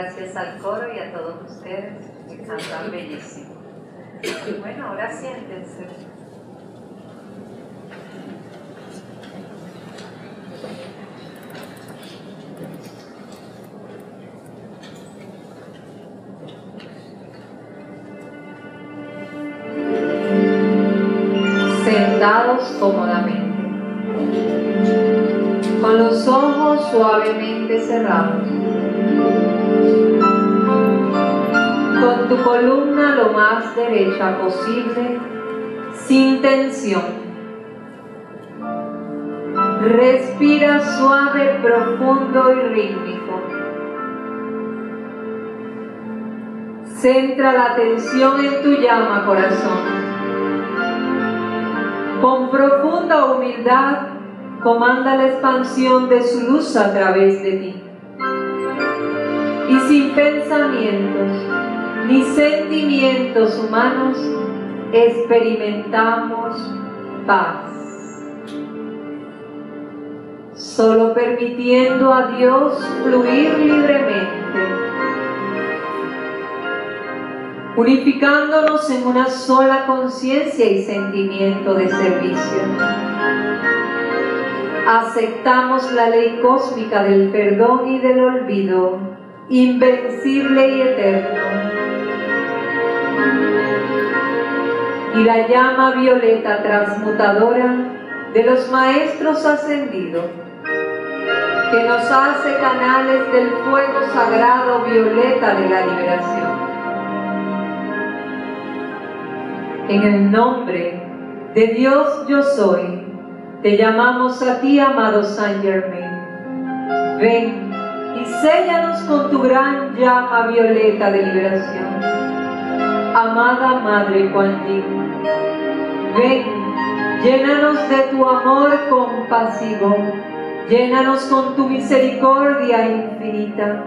Gracias al coro y a todos ustedes que cantan bellísimo. Bueno, ahora siéntense. Sentados cómodamente, con los ojos suavemente cerrados, tu columna lo más derecha posible, sin tensión. Respira suave, profundo y rítmico. Centra la atención en tu llama, corazón. Con profunda humildad, comanda la expansión de su luz a través de ti. Y sin pensamientos ni sentimientos humanos, experimentamos paz. Solo permitiendo a Dios fluir libremente, unificándonos en una sola conciencia y sentimiento de servicio. Aceptamos la ley cósmica del perdón y del olvido, invencible y eterno. Y la llama violeta transmutadora de los maestros ascendidos, que nos hace canales del fuego sagrado violeta de la liberación. En el nombre de Dios yo soy, te llamamos a ti, amado Saint Germain. Ven y séllanos con tu gran llama violeta de liberación. Amada Madre Kuan Yin, ven, llénanos de tu amor compasivo, llénanos con tu misericordia infinita.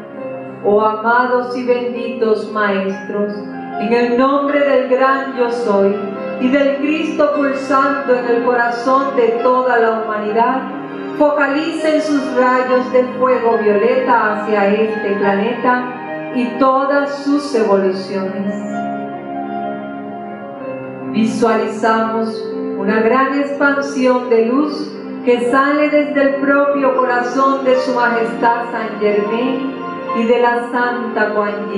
Oh amados y benditos Maestros, en el nombre del gran yo soy y del Cristo pulsando en el corazón de toda la humanidad, focalicen sus rayos de fuego violeta hacia este planeta y todas sus evoluciones. Visualizamos una gran expansión de luz que sale desde el propio corazón de su Majestad San Germain y de la Santa Kuan.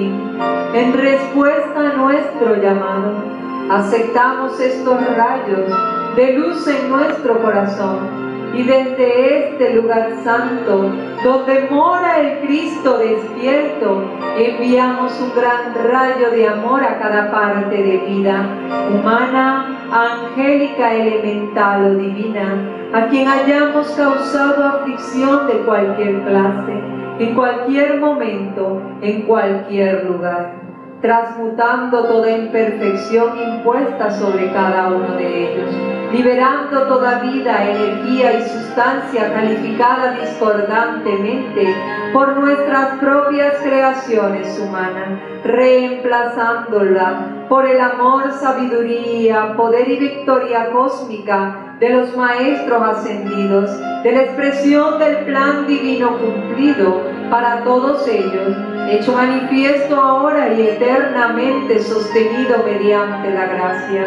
En respuesta a nuestro llamado, aceptamos estos rayos de luz en nuestro corazón y desde este lugar santo, donde mora el Cristo despierto, enviamos un gran rayo de amor a cada parte de vida, humana, angélica, elemental o divina, a quien hayamos causado aflicción de cualquier clase, en cualquier momento, en cualquier lugar transmutando toda imperfección impuesta sobre cada uno de ellos, liberando toda vida, energía y sustancia calificada discordantemente por nuestras propias creaciones humanas, reemplazándola por el amor, sabiduría, poder y victoria cósmica de los maestros ascendidos, de la expresión del plan divino cumplido para todos ellos, hecho manifiesto ahora y eternamente sostenido mediante la gracia.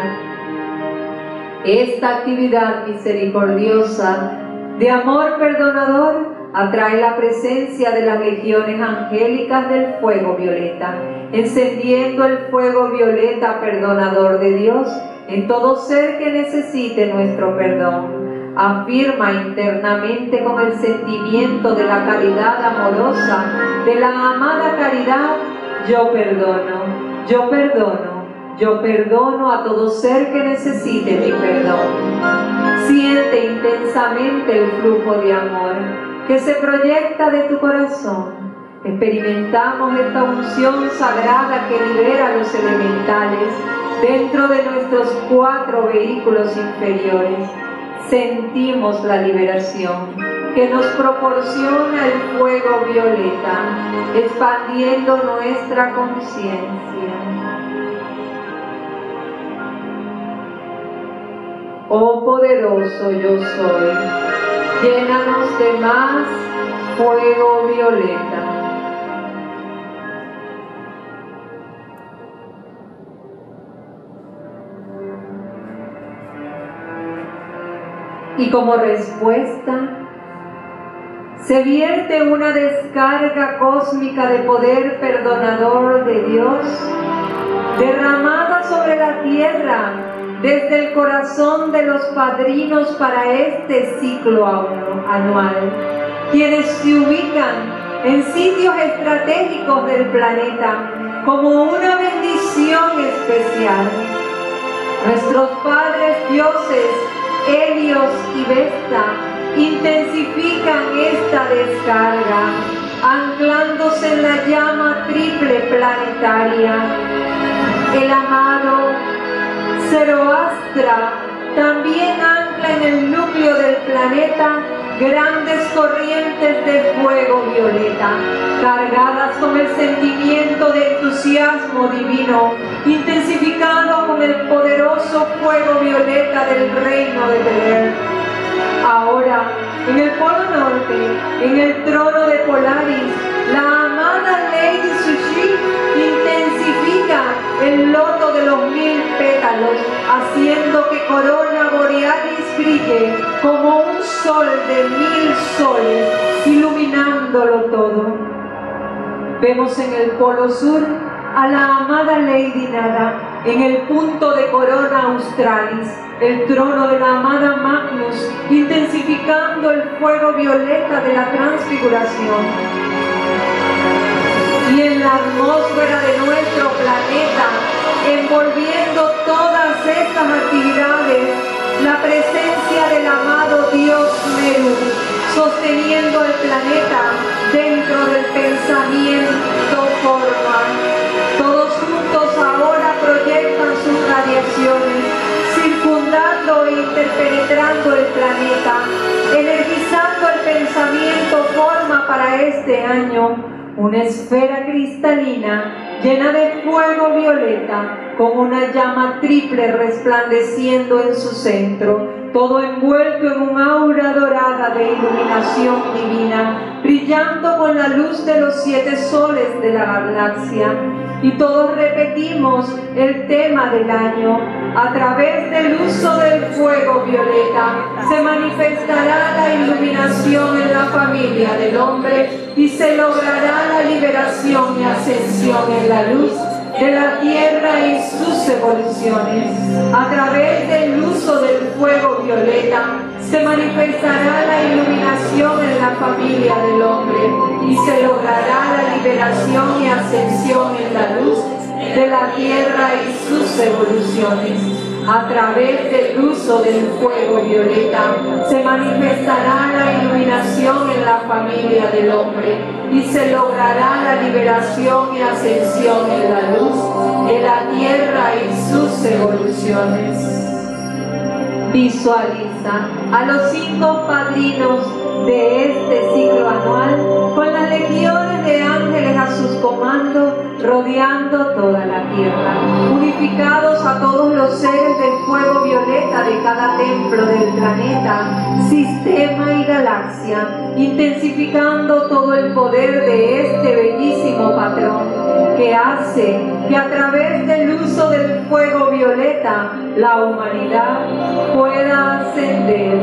Esta actividad misericordiosa de amor perdonador atrae la presencia de las legiones angélicas del fuego violeta, encendiendo el fuego violeta perdonador de Dios en todo ser que necesite nuestro perdón. Afirma internamente con el sentimiento de la caridad amorosa, de la amada caridad, yo perdono, yo perdono, yo perdono a todo ser que necesite mi perdón. Siente intensamente el flujo de amor que se proyecta de tu corazón. Experimentamos esta unción sagrada que libera los elementales dentro de nuestros cuatro vehículos inferiores, sentimos la liberación que nos proporciona el fuego violeta, expandiendo nuestra conciencia. Oh poderoso yo soy, llénanos de más fuego violeta. Y como respuesta, se vierte una descarga cósmica de poder perdonador de Dios, derramada sobre la tierra desde el corazón de los padrinos para este ciclo anual, quienes se ubican en sitios estratégicos del planeta como una bendición especial. Nuestros padres dioses, Helios y Vesta, intensifican esta descarga, anclándose en la llama triple planetaria. El amado Zoroastra también ancla en el núcleo del planeta grandes corrientes de fuego violeta, cargadas con el sentimiento de entusiasmo divino, intensificado con el poderoso fuego violeta del reino de Belén. Ahora, en el polo norte, en el trono de Polaris, la amada Lady el loto de los mil pétalos, haciendo que Corona Borealis brille como un sol de mil soles, iluminándolo todo. Vemos en el polo sur a la amada Lady Nada en el punto de Corona Australis, el trono de la amada Magnus, intensificando el fuego violeta de la transfiguración. Y en la atmósfera de nuestro planeta, envolviendo todas estas actividades, la presencia del amado Dios Meru, sosteniendo el planeta dentro del pensamiento forma. Todos juntos ahora proyectan sus radiaciones, circundando e interpenetrando el planeta, energizando el pensamiento forma para este año una esfera cristalina llena de fuego violeta con una llama triple resplandeciendo en su centro, todo envuelto en un aura dorada de iluminación divina, brillando con la luz de los siete soles de la galaxia. Y todos repetimos el tema del año. A través del uso del fuego violeta se manifestará la iluminación en la familia del hombre y se logrará la liberación y ascensión en la luz de la tierra y sus evoluciones. A través del uso del fuego violeta se manifestará la iluminación en la familia del hombre y se logrará la liberación y ascensión en la luz de la tierra y sus evoluciones. A través del uso del fuego violeta se manifestará la iluminación en la familia del hombre y se logrará la liberación y ascensión en la luz de la tierra y sus evoluciones. Visualiza a los cinco padrinos de este ciclo anual con las legiones de ángeles a sus comandos rodeando toda la tierra, unificados a todos los seres del fuego violeta de cada templo del planeta, sistema y galaxia, intensificando todo el poder de este bellísimo patrón que hace que a través del uso del fuego violeta la humanidad pueda ascender.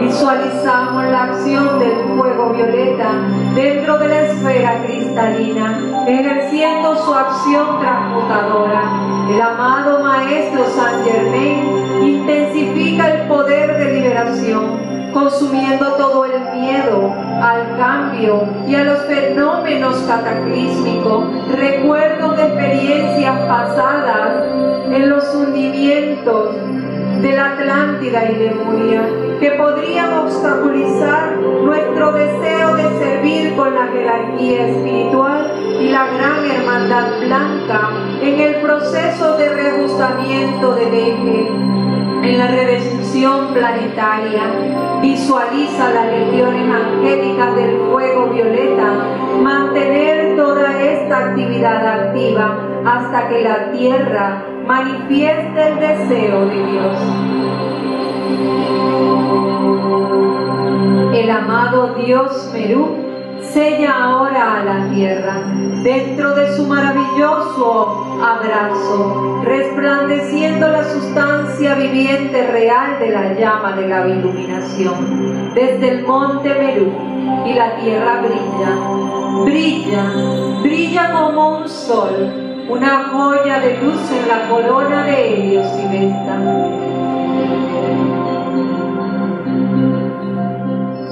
Visualizamos la acción del fuego violeta dentro de la esfera cristalina, ejerciendo su acción transmutadora. El amado Maestro San Germain intensifica el poder de liberación consumiendo todo el miedo al cambio y a los fenómenos cataclísmicos, recuerdo de experiencias pasadas en los hundimientos de la Atlántida y Lemuria que podrían obstaculizar nuestro deseo de servir con la jerarquía espiritual y la gran hermandad blanca en el proceso de reajustamiento del eje. En la redención planetaria. Visualiza las legiones angélicas del fuego violeta. Mantener toda esta actividad activa hasta que la tierra manifieste el deseo de Dios. El amado Dios Merú sella ahora a la tierra. Dentro de su maravilloso abrazo, resplandeciendo la sustancia viviente real de la llama de la iluminación. Desde el monte Merú y la tierra brilla, brilla, brilla como un sol, una joya de luz en la corona de Helios y Vesta.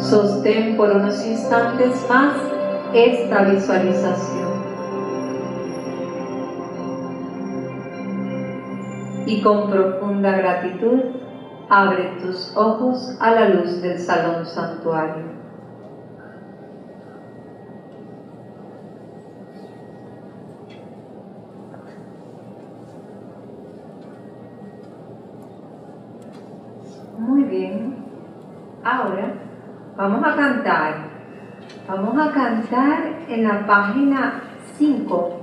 Sostén por unos instantes más esta visualización. Y con profunda gratitud, abre tus ojos a la luz del salón santuario. Muy bien. Ahora Vamos a cantar. Vamos a cantar en la página 5.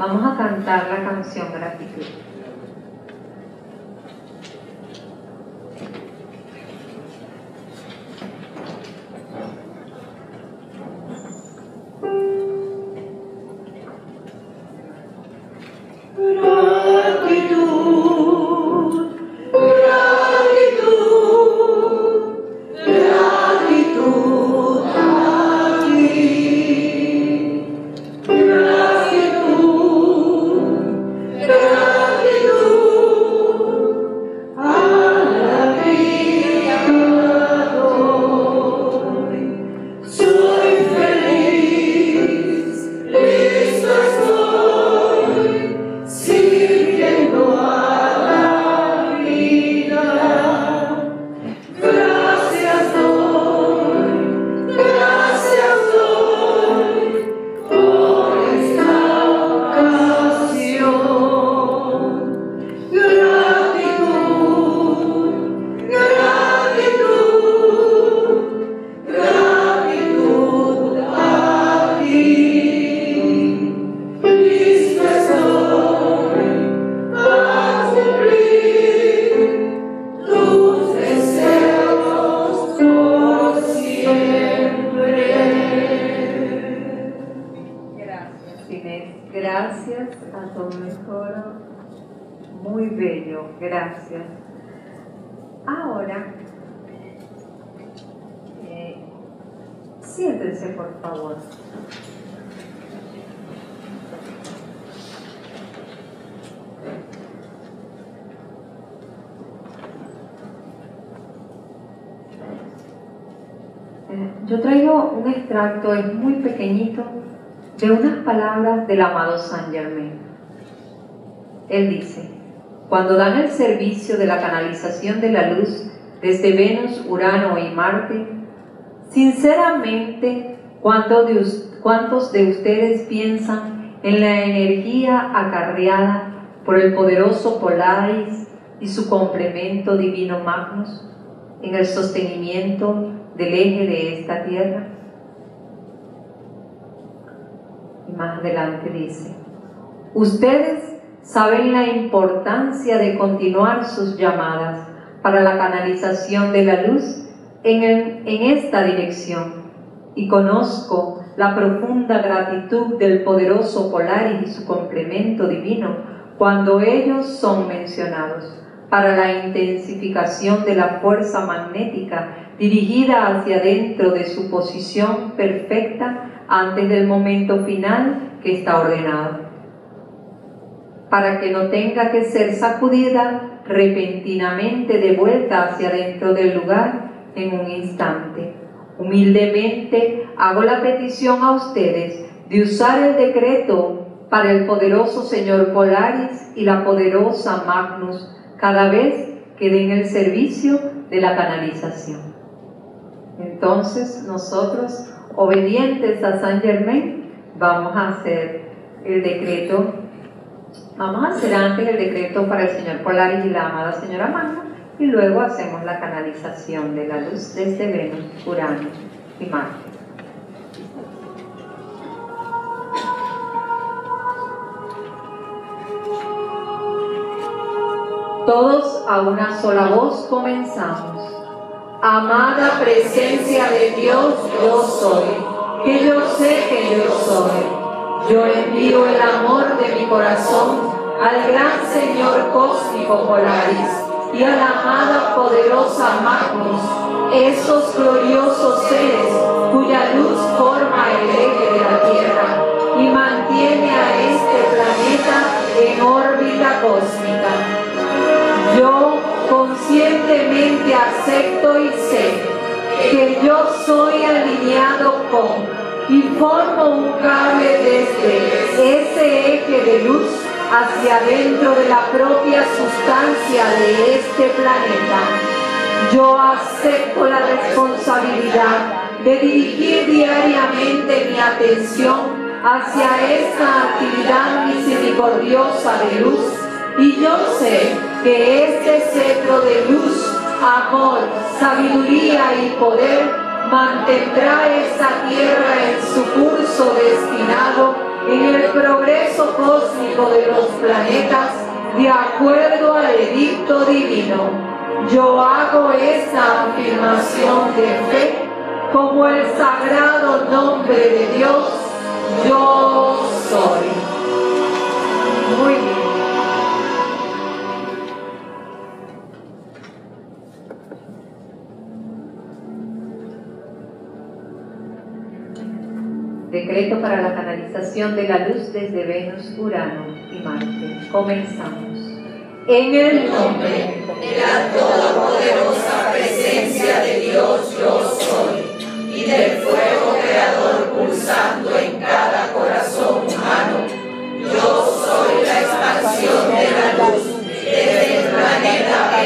Vamos a cantar la canción Gratitud. Palabras del amado Saint. Él dice, cuando dan el servicio de la canalización de la luz desde Venus, Urano y Marte, sinceramente, ¿cuántos de, ¿cuántos de ustedes piensan en la energía acarreada por el poderoso Polaris y su complemento divino Magnus en el sostenimiento del eje de esta tierra. Y más adelante dice, ustedes saben la importancia de continuar sus llamadas para la canalización de la luz en, en esta dirección y conozco la profunda gratitud del poderoso Polaris y su complemento divino cuando ellos son mencionados para la intensificación de la fuerza magnética dirigida hacia adentro de su posición perfecta antes del momento final que está ordenado, para que no tenga que ser sacudida repentinamente de vuelta hacia adentro del lugar en un instante. Humildemente hago la petición a ustedes de usar el decreto para el poderoso señor Polaris y la poderosa Magnus cada vez que den el servicio de la canalización. Entonces nosotros, obedientes a San Germain, vamos a hacer el decreto, vamos a hacer antes el decreto para el señor Polaris y la amada señora Magna, y luego hacemos la canalización de la luz desde Venus, Urano y Marte. Todos a una sola voz comenzamos. Amada presencia de Dios, yo soy, que yo sé que yo soy. Yo envío el amor de mi corazón al gran Señor cósmico Polaris y a la amada poderosa Magnus, esos gloriosos seres cuya luz forma el eje de la Tierra y mantiene a este yo soy alineado con y formo un cable desde ese eje de luz hacia adentro de la propia sustancia de este planeta. Yo acepto la responsabilidad de dirigir diariamente mi atención hacia esta actividad misericordiosa de luz y yo sé que este cetro de luz, amor, sabiduría y poder mantendrá esta tierra en su curso destinado en el progreso cósmico de los planetas de acuerdo al edicto divino. Yo hago esta afirmación de fe como el sagrado nombre de Dios. Yo soy. Muy bien. Decreto para la canalización de la luz desde Venus, Urano y Marte. Comenzamos. En el nombre de la todopoderosa presencia de Dios yo soy y del fuego creador pulsando en cada corazón humano, yo soy la expansión de la luz desde el planeta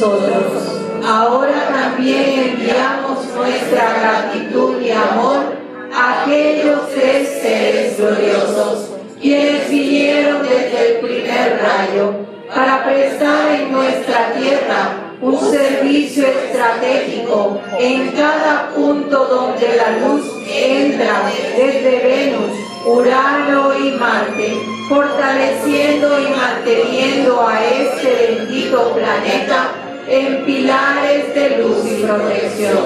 Ahora también enviamos nuestra gratitud y amor pilares de luz y protección.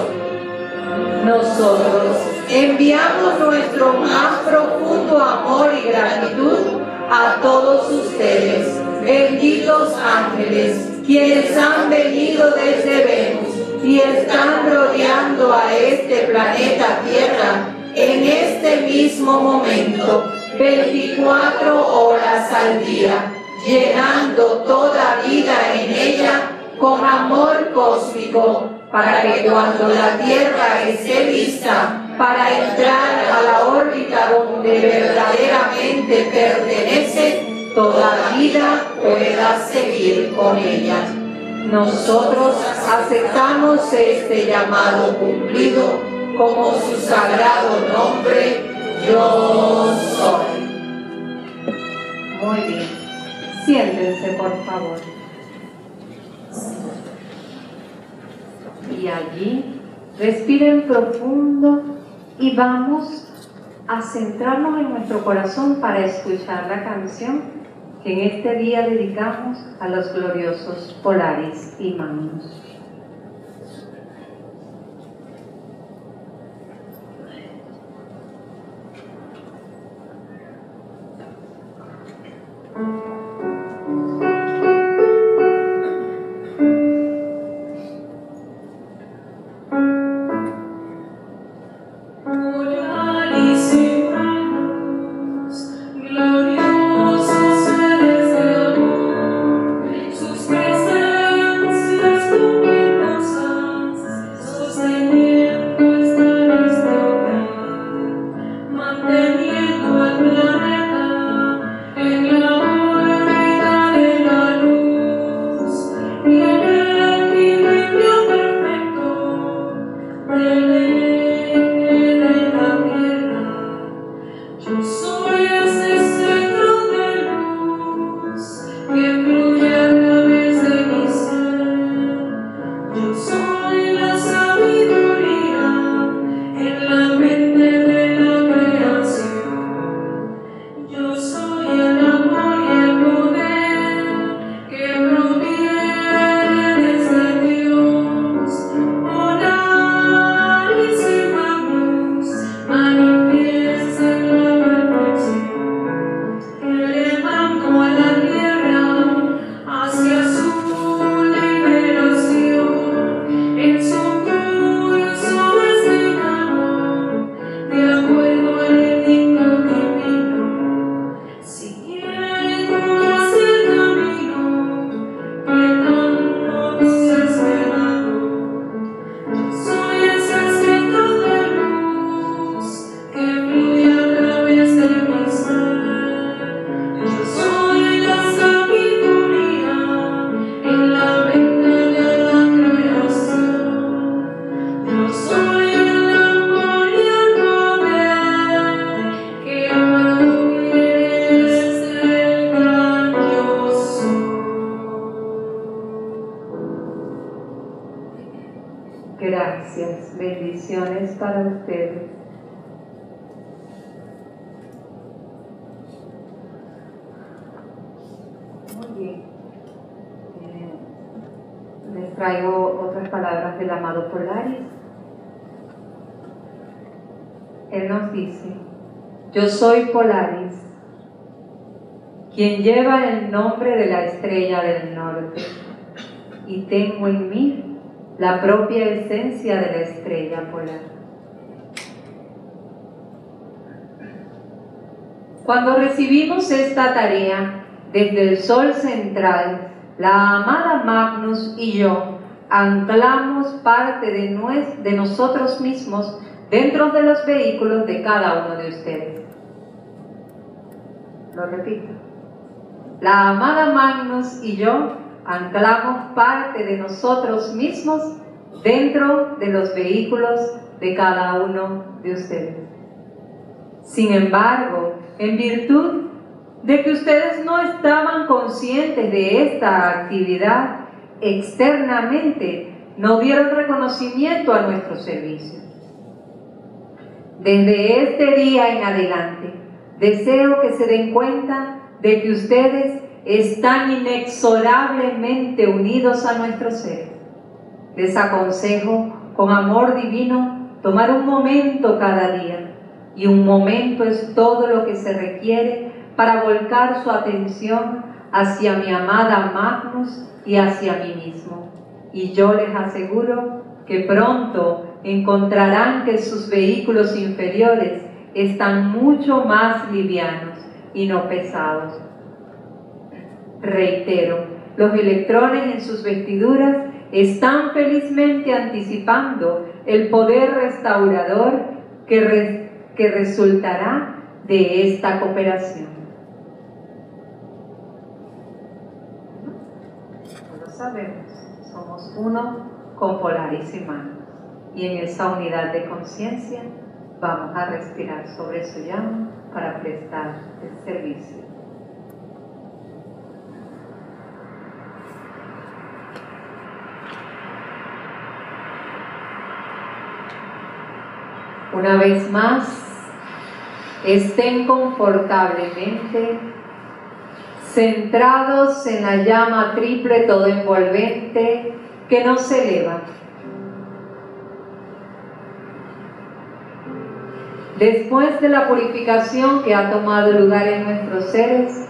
Nosotros enviamos nuestro más profundo amor y gratitud a todos ustedes, benditos ángeles, quienes han venido desde Venus y están rodeando a este planeta Tierra en este mismo momento, 24 horas al día, llenando toda vida en ella con amor cósmico, para que cuando la Tierra esté lista para entrar a la órbita donde verdaderamente pertenece, toda vida pueda seguir con ella. Nosotros aceptamos este llamado cumplido como su sagrado nombre, yo soy. Muy bien. Siéntense, por favor. Y allí respiren profundo y vamos a centrarnos en nuestro corazón para escuchar la canción que en este día dedicamos a los gloriosos Polaris y Magnus. Polaris nombre de la estrella del norte, y tengo en mí la propia esencia de la estrella polar. Cuando recibimos esta tarea desde el sol central, la amada Magnus y yo anclamos parte de, nues- de nosotros mismos dentro de los vehículos de cada uno de ustedes. Lo repito. La amada Magnus y yo anclamos parte de nosotros mismos dentro de los vehículos de cada uno de ustedes. Sin embargo, en virtud de que ustedes no estaban conscientes de esta actividad externamente, no dieron reconocimiento a nuestro servicio. Desde este día en adelante, deseo que se den cuenta de que ustedes están inexorablemente unidos a nuestro ser. Les aconsejo con amor divino tomar un momento cada día y un momento es todo lo que se requiere para volcar su atención hacia mi amada Magnus y hacia mí mismo. Y yo les aseguro que pronto encontrarán que sus vehículos inferiores están mucho más livianos y no pesados. Reitero, los electrones en sus vestiduras están felizmente anticipando el poder restaurador que, que resultará de esta cooperación. No lo sabemos, somos uno con polares y manos. Y en esa unidad de conciencia vamos a respirar sobre su llama para prestar el servicio. Una vez más, estén confortablemente centrados en la llama triple todo envolvente que nos eleva. Después de la purificación que ha tomado lugar en nuestros seres,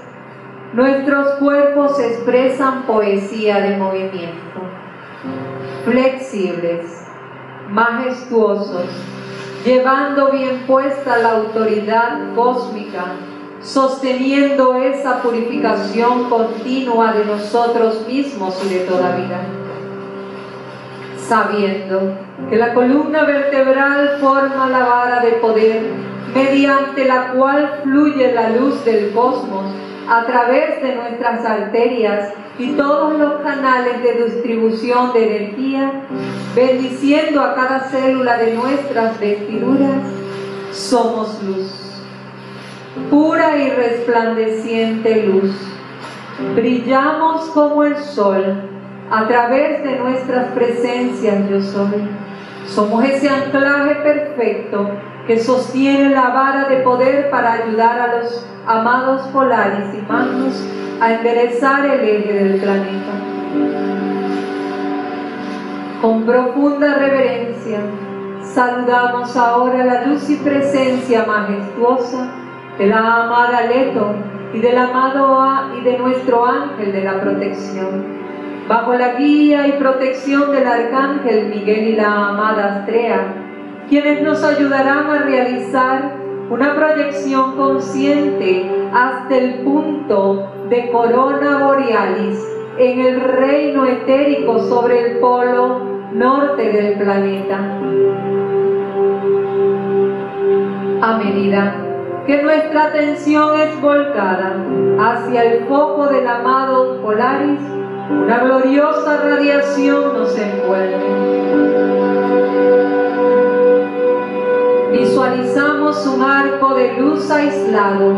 nuestros cuerpos expresan poesía de movimiento, flexibles, majestuosos, llevando bien puesta la autoridad cósmica, sosteniendo esa purificación continua de nosotros mismos y de toda vida. Sabiendo que la columna vertebral forma la vara de poder mediante la cual fluye la luz del cosmos a través de nuestras arterias y todos los canales de distribución de energía, bendiciendo a cada célula de nuestras vestiduras, somos luz, pura y resplandeciente luz. Brillamos como el sol a través de nuestras presencias yo soy. Somos ese anclaje perfecto que sostiene la vara de poder para ayudar a los amados polares y magnos a enderezar el eje del planeta. Con profunda reverencia, saludamos ahora la luz y presencia majestuosa de la amada Leto y del amado A y de nuestro ángel de la protección. Bajo la guía y protección del arcángel Miguel y la amada Astrea, quienes nos ayudarán a realizar una proyección consciente hasta el punto de corona borealis en el reino etérico sobre el polo norte del planeta. A medida que nuestra atención es volcada hacia el foco del amado Polaris, una gloriosa radiación nos envuelve. Visualizamos un arco de luz aislado,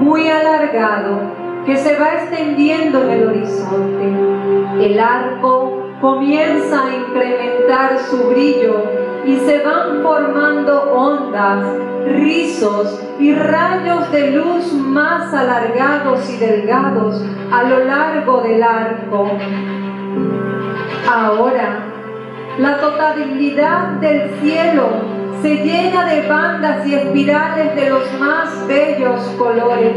muy alargado, que se va extendiendo en el horizonte. El arco comienza a incrementar su brillo y se van formando ondas, rizos y rayos de luz más alargados y delgados a lo largo del arco. Ahora, la totalidad del cielo se llena de bandas y espirales de los más bellos colores.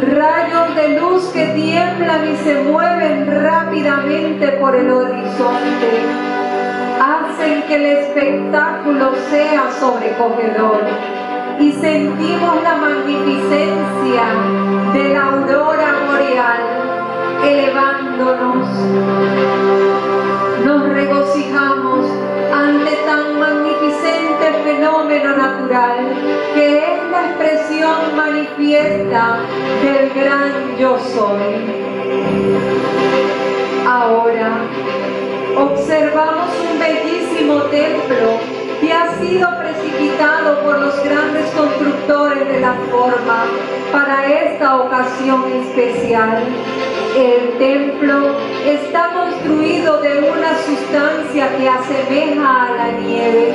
Rayos de luz que tiemblan y se mueven rápidamente por el horizonte hacen que el espectáculo sea sobrecogedor y sentimos la magnificencia de la aurora boreal elevándonos. Nos regocijamos ante tan magnificente fenómeno natural que es la expresión manifiesta del gran yo soy. Ahora observamos un bellísimo templo que ha sido precipitado por los grandes constructores de la forma para esta ocasión especial. El templo está construido de una sustancia que asemeja a la nieve.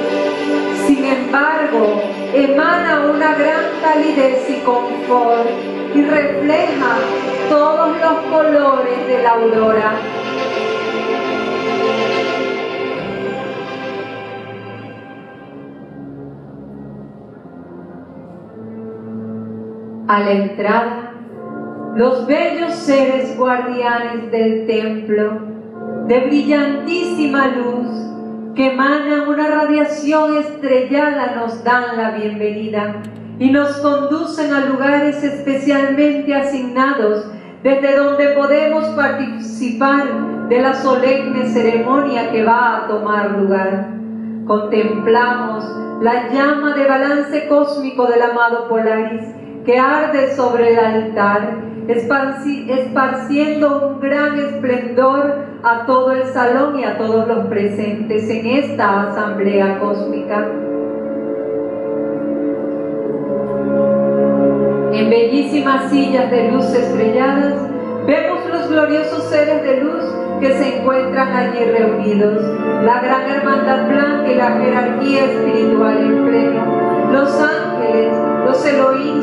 Sin embargo, emana una gran calidez y confort y refleja todos los colores de la aurora. A la entrada, los bellos seres guardianes del templo, de brillantísima luz, que emanan una radiación estrellada, nos dan la bienvenida y nos conducen a lugares especialmente asignados desde donde podemos participar de la solemne ceremonia que va a tomar lugar. Contemplamos la llama de balance cósmico del amado Polaris que arde sobre el altar esparci- esparciendo un gran esplendor a todo el salón y a todos los presentes en esta asamblea cósmica. En bellísimas sillas de luz estrelladas, vemos los gloriosos seres de luz que se encuentran allí reunidos, la gran hermandad blanca y la jerarquía espiritual en pleno, los ángeles, los Elohim,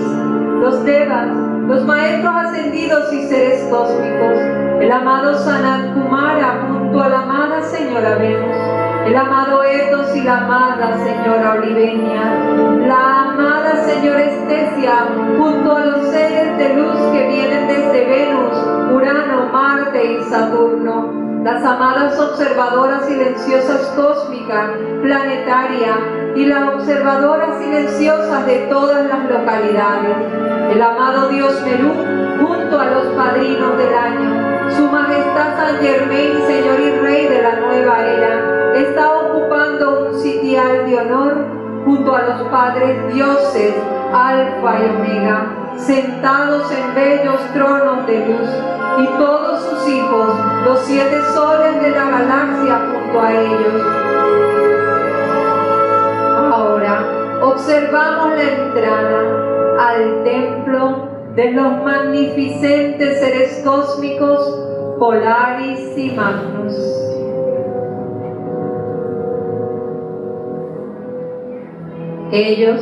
los Devas, los maestros ascendidos y seres cósmicos, el amado Sanat Kumara junto a la amada Señora Venus, el amado Etos y la amada Señora Oliveña, la amada Señora Estesia junto a los seres de luz que vienen desde Venus, Urano, Marte y Saturno, las amadas observadoras silenciosas cósmicas, planetaria y las observadoras silenciosas de todas las localidades, el amado Dios Merú junto a los padrinos del año, su majestad San Germain, Señor y Rey de la nueva era, está ocupando un sitial de honor junto a los padres dioses, Alfa y Omega, sentados en bellos tronos de luz, y todos sus hijos, los siete soles de la galaxia junto a ellos. Observamos la entrada al templo de los magnificentes seres cósmicos Polaris y Magnus. Ellos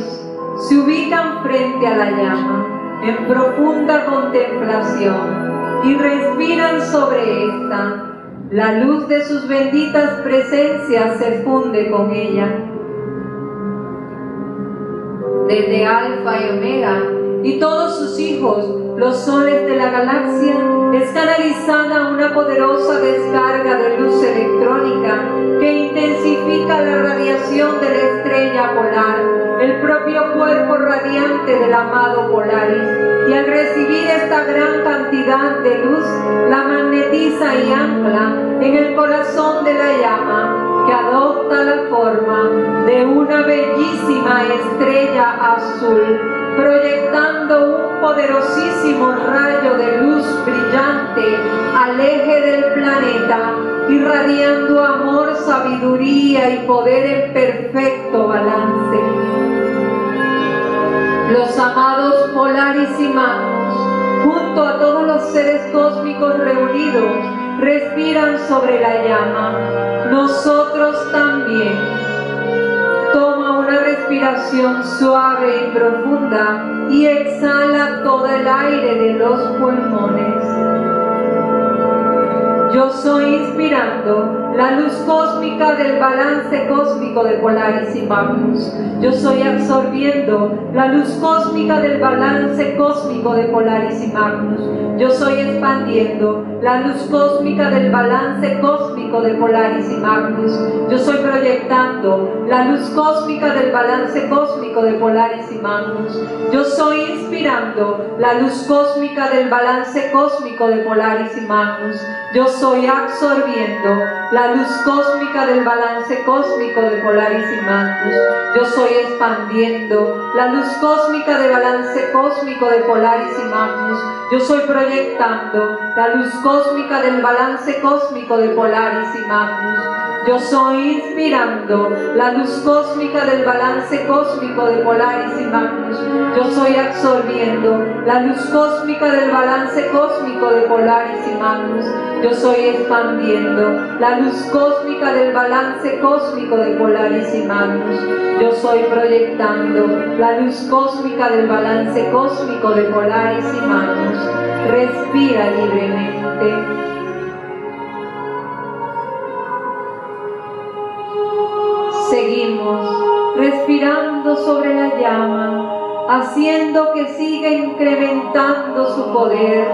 se ubican frente a la llama en profunda contemplación y respiran sobre esta. La luz de sus benditas presencias se funde con ella. Desde Alfa y Omega y todos sus hijos, los soles de la galaxia, es canalizada una poderosa descarga de luz electrónica que intensifica la radiación de la estrella polar, el propio cuerpo radiante del amado Polaris, y al recibir esta gran cantidad de luz, la magnetiza y ancla en el corazón de la llama, que adopta la forma de una bellísima estrella azul, proyectando un poderosísimo rayo de luz brillante al eje del planeta, irradiando amor, sabiduría y poder en perfecto balance. Los amados Polaris y junto a todos los seres cósmicos reunidos, respiran sobre la llama. Nosotros también. Toma una respiración suave y profunda y exhala todo el aire de los pulmones. Yo soy inspirando la luz cósmica del balance cósmico de Polaris y Magnus. Yo soy absorbiendo la luz cósmica del balance cósmico de Polaris y Magnus. Yo soy expandiendo la luz cósmica del balance cósmico de Polaris y Magnus. Yo soy proyectando la luz cósmica del balance cósmico de Polaris y Magnus. Yo soy inspirando la luz cósmica del balance cósmico de Polaris y Magnus. Yo soy absorbiendo la luz cósmica del balance cósmico de Polaris y Magnus. Yo soy expandiendo la luz cósmica de balance cósmico de Polaris y Magnus. Yo soy proyectando la luz cósmica del balance cósmico de Polaris y Magnus. Yo soy inspirando la luz cósmica del balance cósmico de Polaris y Magnus. Yo soy absorbiendo la luz cósmica del balance cósmico de Polaris y Magnus. Yo soy expandiendo la luz cósmica del balance cósmico de Polaris y Magnus. Yo soy proyectando la luz cósmica del balance cósmico de Polaris y Magnus. Respira libremente. Seguimos respirando sobre la llama, haciendo que siga incrementando su poder.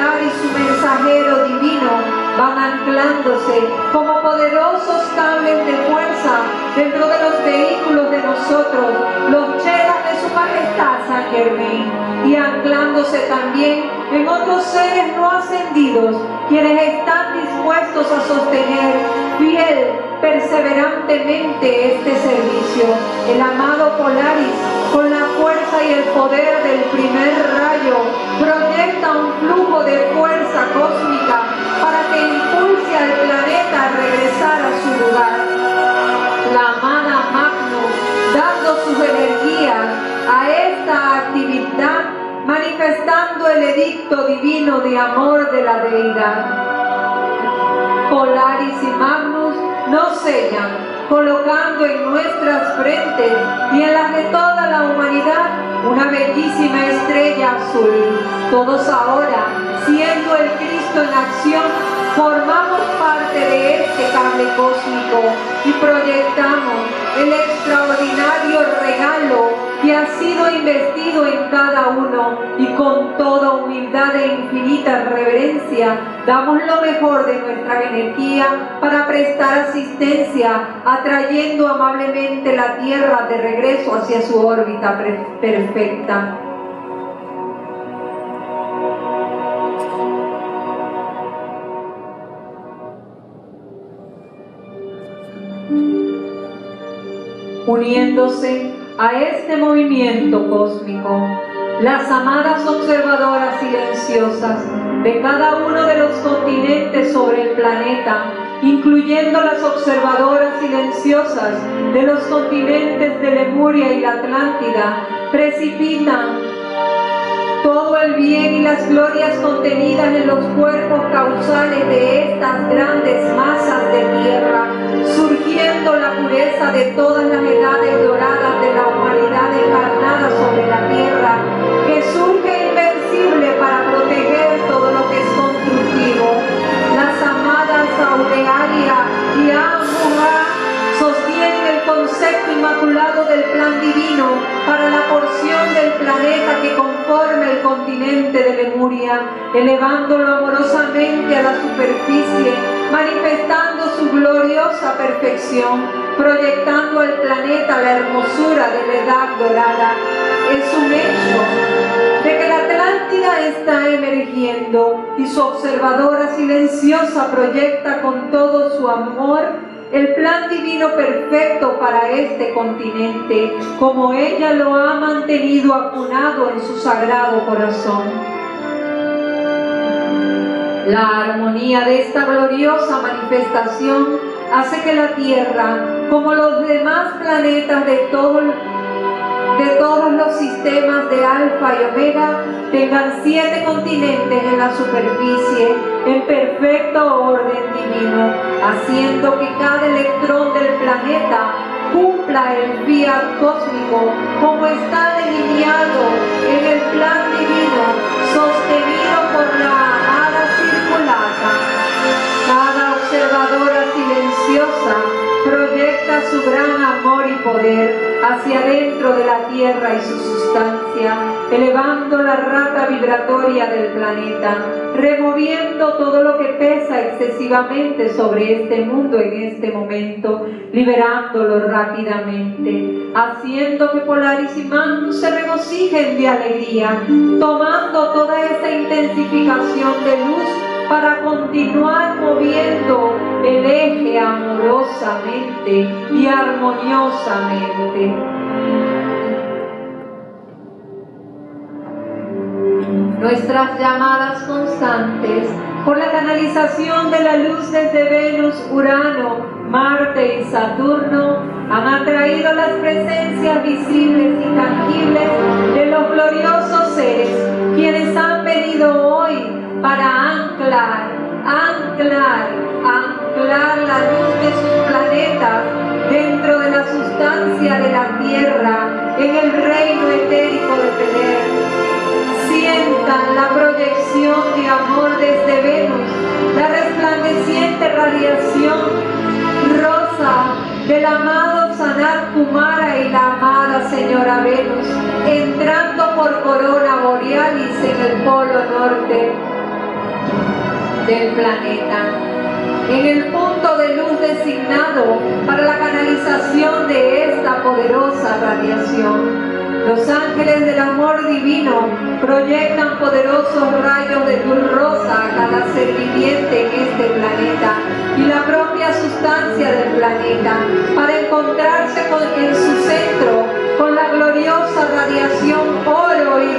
Polar y su mensajero divino van anclándose como poderosos cables de fuerza dentro de los vehículos de nosotros, los chelas de su majestad San Germain, y anclándose también en otros seres no ascendidos, quienes están dispuestos a sostener fiel, perseverantemente este servicio. El amado Polaris, con la fuerza y el poder del primer rayo, flujo de fuerza cósmica para que impulse al planeta a regresar a su lugar. La amada Magnus, dando sus energías a esta actividad, manifestando el edicto divino de amor de la deidad. Polaris y Magnus nos sellan, colocando en nuestras frentes y en las de toda la humanidad una bellísima estrella azul. Todos ahora, siendo el Cristo en acción, formamos parte de este cable cósmico y proyectamos el extraordinario regalo que ha sido investido en cada uno y con toda humildad e infinita reverencia damos lo mejor de nuestra energía para prestar asistencia, atrayendo amablemente la Tierra de regreso hacia su órbita perfecta. Uniéndose a este movimiento cósmico, las amadas observadoras silenciosas de cada uno de los continentes sobre el planeta, incluyendo las observadoras silenciosas de los continentes de Lemuria y la Atlántida, precipitan todo el bien y las glorias contenidas en los cuerpos causales de estas grandes masas de tierra, surgiendo la pureza de todas las edades doradas de la humanidad encarnada sobre la tierra, que surge invencible para proteger todo lo que es constructivo. Las amadas Aurealia y Amura sostienen el concepto inmaculado del plan divino para la porción del planeta que conforma el continente de Lemuria, elevándolo amorosamente a la superficie, manifestando su gloriosa perfección, proyectando al planeta la hermosura de la edad dorada. Es un hecho de que la Atlántida está emergiendo y su observadora silenciosa proyecta con todo su amor el plan divino perfecto para este continente, como ella lo ha mantenido acunado en su sagrado corazón. La armonía de esta gloriosa manifestación hace que la Tierra, como los demás planetas de todo de todos los sistemas de Alfa y Omega tengan siete continentes en la superficie en perfecto orden divino, haciendo que cada electrón del planeta cumpla el fiat cósmico como está delineado en el plan divino sostenido por la amada circulata. Cada observadora silenciosa su gran amor y poder hacia dentro de la Tierra y su sustancia, elevando la rata vibratoria del planeta, removiendo todo lo que pesa excesivamente sobre este mundo en este momento, liberándolo rápidamente, haciendo que Polaris y Magnus se regocijen de alegría, tomando toda esta intensificación de luz para continuar moviendo el eje amorosamente y armoniosamente. Nuestras llamadas constantes por la canalización de la luz desde Venus, Urano, Marte y Saturno han atraído las presencias visibles y tangibles de los gloriosos seres, quienes han venido hoy para anclar, anclar, anclar la luz de sus planetas dentro de la sustancia de la Tierra, en el reino etérico de Peler. representan la proyección de amor desde Venus, la resplandeciente radiación rosa del amado Sanat Kumara y la amada Señora Venus, entrando por Corona Borealis en el polo norte del planeta. En el punto de luz designado para la canalización de esta poderosa radiación. Los ángeles del amor divino proyectan poderosos rayos de luz rosa a cada ser viviente en este planeta y la propia sustancia del planeta para encontrarse con, en su centro con la gloriosa radiación oro y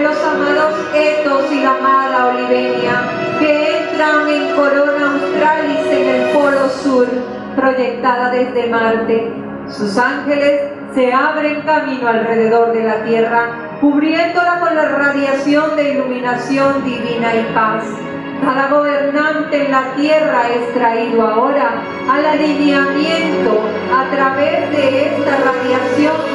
los amados Etos y la amada Olivenia que entran en Corona Australis en el polo sur proyectada desde Marte. Sus ángeles se abren camino alrededor de la Tierra, cubriéndola con la radiación de iluminación divina y paz. Cada gobernante en la tierra es traído ahora al alineamiento a través de esta radiación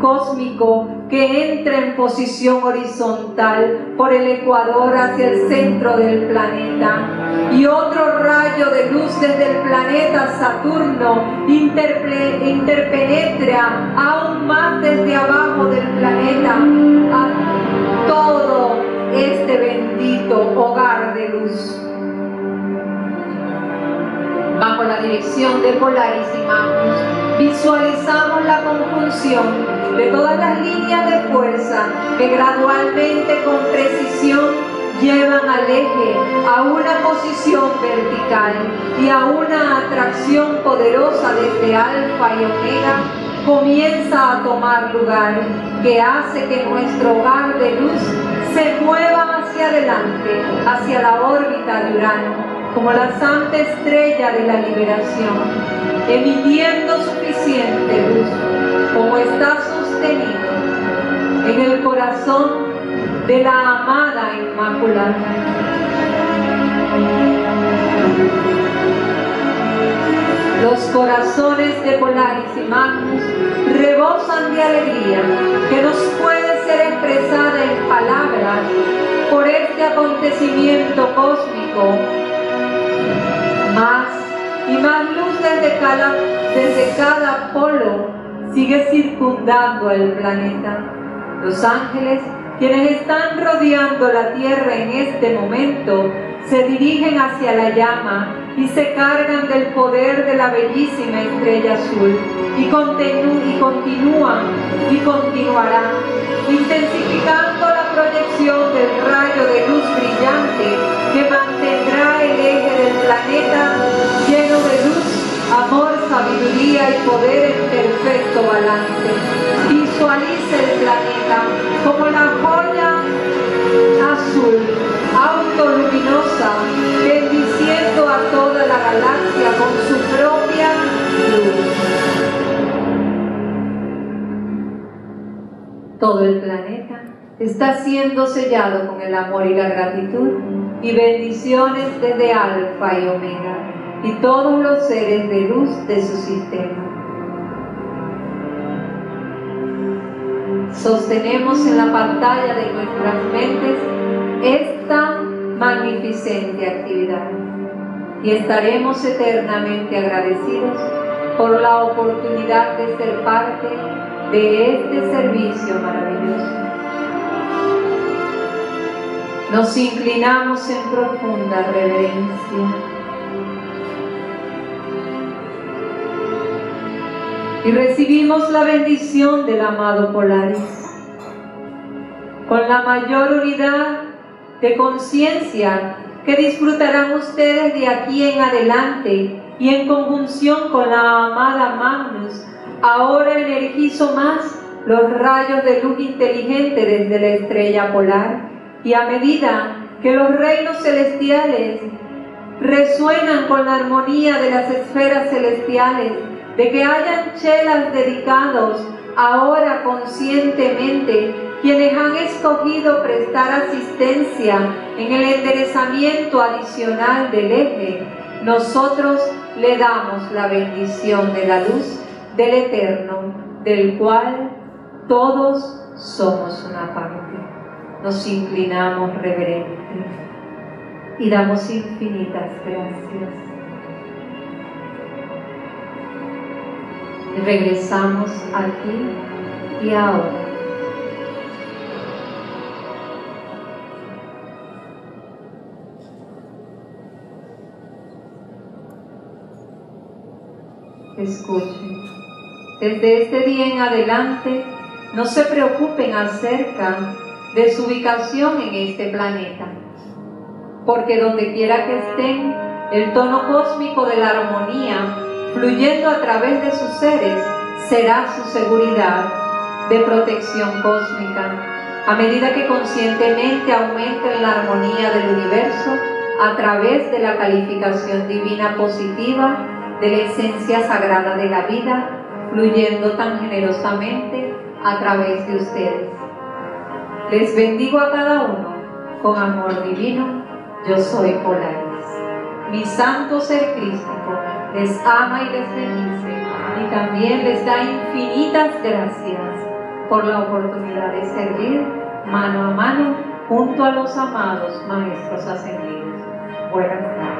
cósmico que entra en posición horizontal por el ecuador hacia el centro del planeta. Y otro rayo de luz desde el planeta Saturno interpenetra aún más desde abajo del planeta a todo este bendito hogar de luz. Bajo la dirección de Polaris y Magnus, visualizamos la conjunción de todas las líneas de fuerza que gradualmente con precisión llevan al eje a una posición vertical y a una atracción poderosa desde alfa y omega comienza a tomar lugar que hace que nuestro hogar de luz se mueva hacia adelante, hacia la órbita de Urano como la santa estrella de la liberación, emitiendo suficiente luz, como está sostenido en el corazón de la amada Inmaculada. Los corazones de Polaris y Magnus rebosan de alegría que nos puede ser expresada en palabras por este acontecimiento cósmico más y más luz desde cada, desde cada polo sigue circundando el planeta. Los ángeles, quienes están rodeando la Tierra en este momento, se dirigen hacia la llama y se cargan del poder de la bellísima estrella azul y, continu- y continúan y continuarán, intensificando la proyección del rayo de luz brillante que mantendrá el eje del planeta amor, sabiduría y poder en perfecto balance. Visualiza el planeta como la joya azul, autoluminosa, bendiciendo a toda la galaxia con su propia luz. Todo el planeta está siendo sellado con el amor y la gratitud y bendiciones desde Alfa y Omega y todos los seres de luz de su sistema. Sostenemos en la pantalla de nuestras mentes esta magnificente actividad y estaremos eternamente agradecidos por la oportunidad de ser parte de este servicio maravilloso. Nos inclinamos en profunda reverencia y recibimos la bendición del amado Polaris. Con la mayor unidad de conciencia que disfrutarán ustedes de aquí en adelante y en conjunción con la amada Magnus, ahora energizo más los rayos de luz inteligente desde la estrella polar y a medida que los reinos celestiales resuenan con la armonía de las esferas celestiales, de que hayan chelas dedicados ahora conscientemente quienes han escogido prestar asistencia en el enderezamiento adicional del eje, nosotros le damos la bendición de la luz del Eterno, del cual todos somos una parte. Nos inclinamos reverente y damos infinitas gracias. Regresamos aquí y ahora. Escuchen. Desde este día en adelante, no se preocupen acerca de su ubicación en este planeta, porque donde quiera que estén, el tono cósmico de la armonía, fluyendo a través de sus seres, será su seguridad de protección cósmica. A medida que conscientemente aumenten la armonía del universo a través de la calificación divina positiva de la esencia sagrada de la vida, fluyendo tan generosamente a través de ustedes. Les bendigo a cada uno con amor divino. Yo soy Polaris. Mi santo ser crístico les ama y les bendice y también les da infinitas gracias por la oportunidad de servir mano a mano junto a los amados maestros ascendidos. Buenas tardes.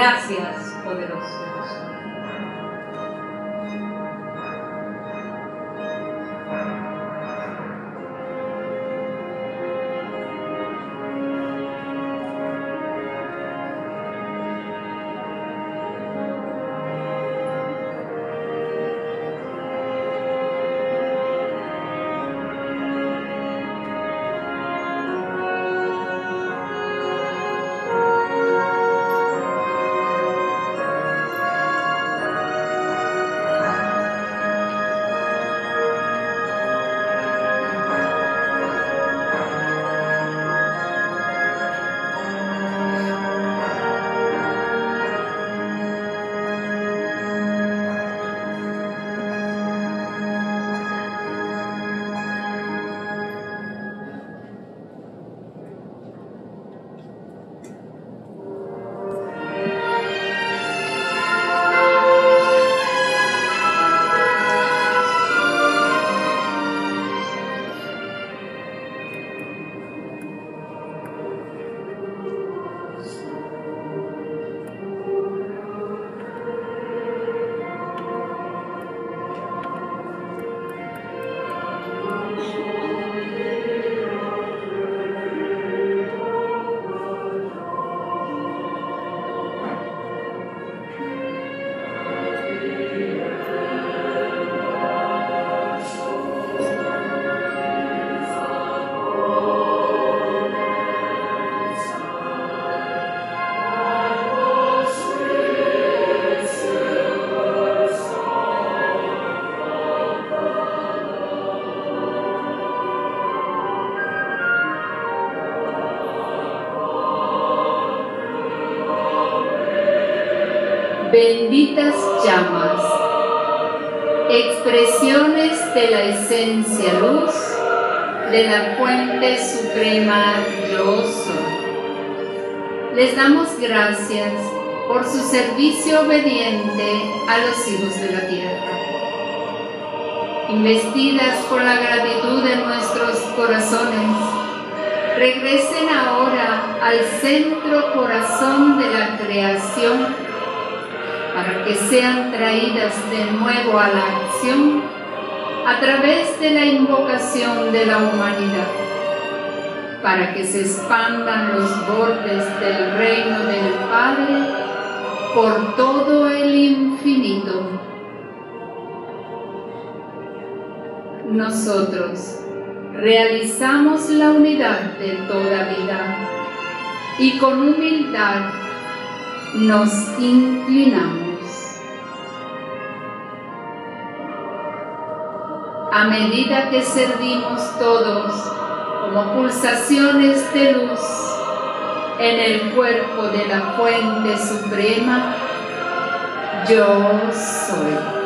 Gracias, poderoso servicio obediente a los hijos de la tierra. Investidas por la gratitud de nuestros corazones, regresen ahora al centro corazón de la creación para que sean traídas de nuevo a la acción a través de la invocación de la humanidad. para que se expandan los bordes del reino del Padre por todo el infinito. Nosotros realizamos la unidad de toda vida y con humildad nos inclinamos. A medida que servimos todos como pulsaciones de luz en el cuerpo de la fuente suprema, yo soy.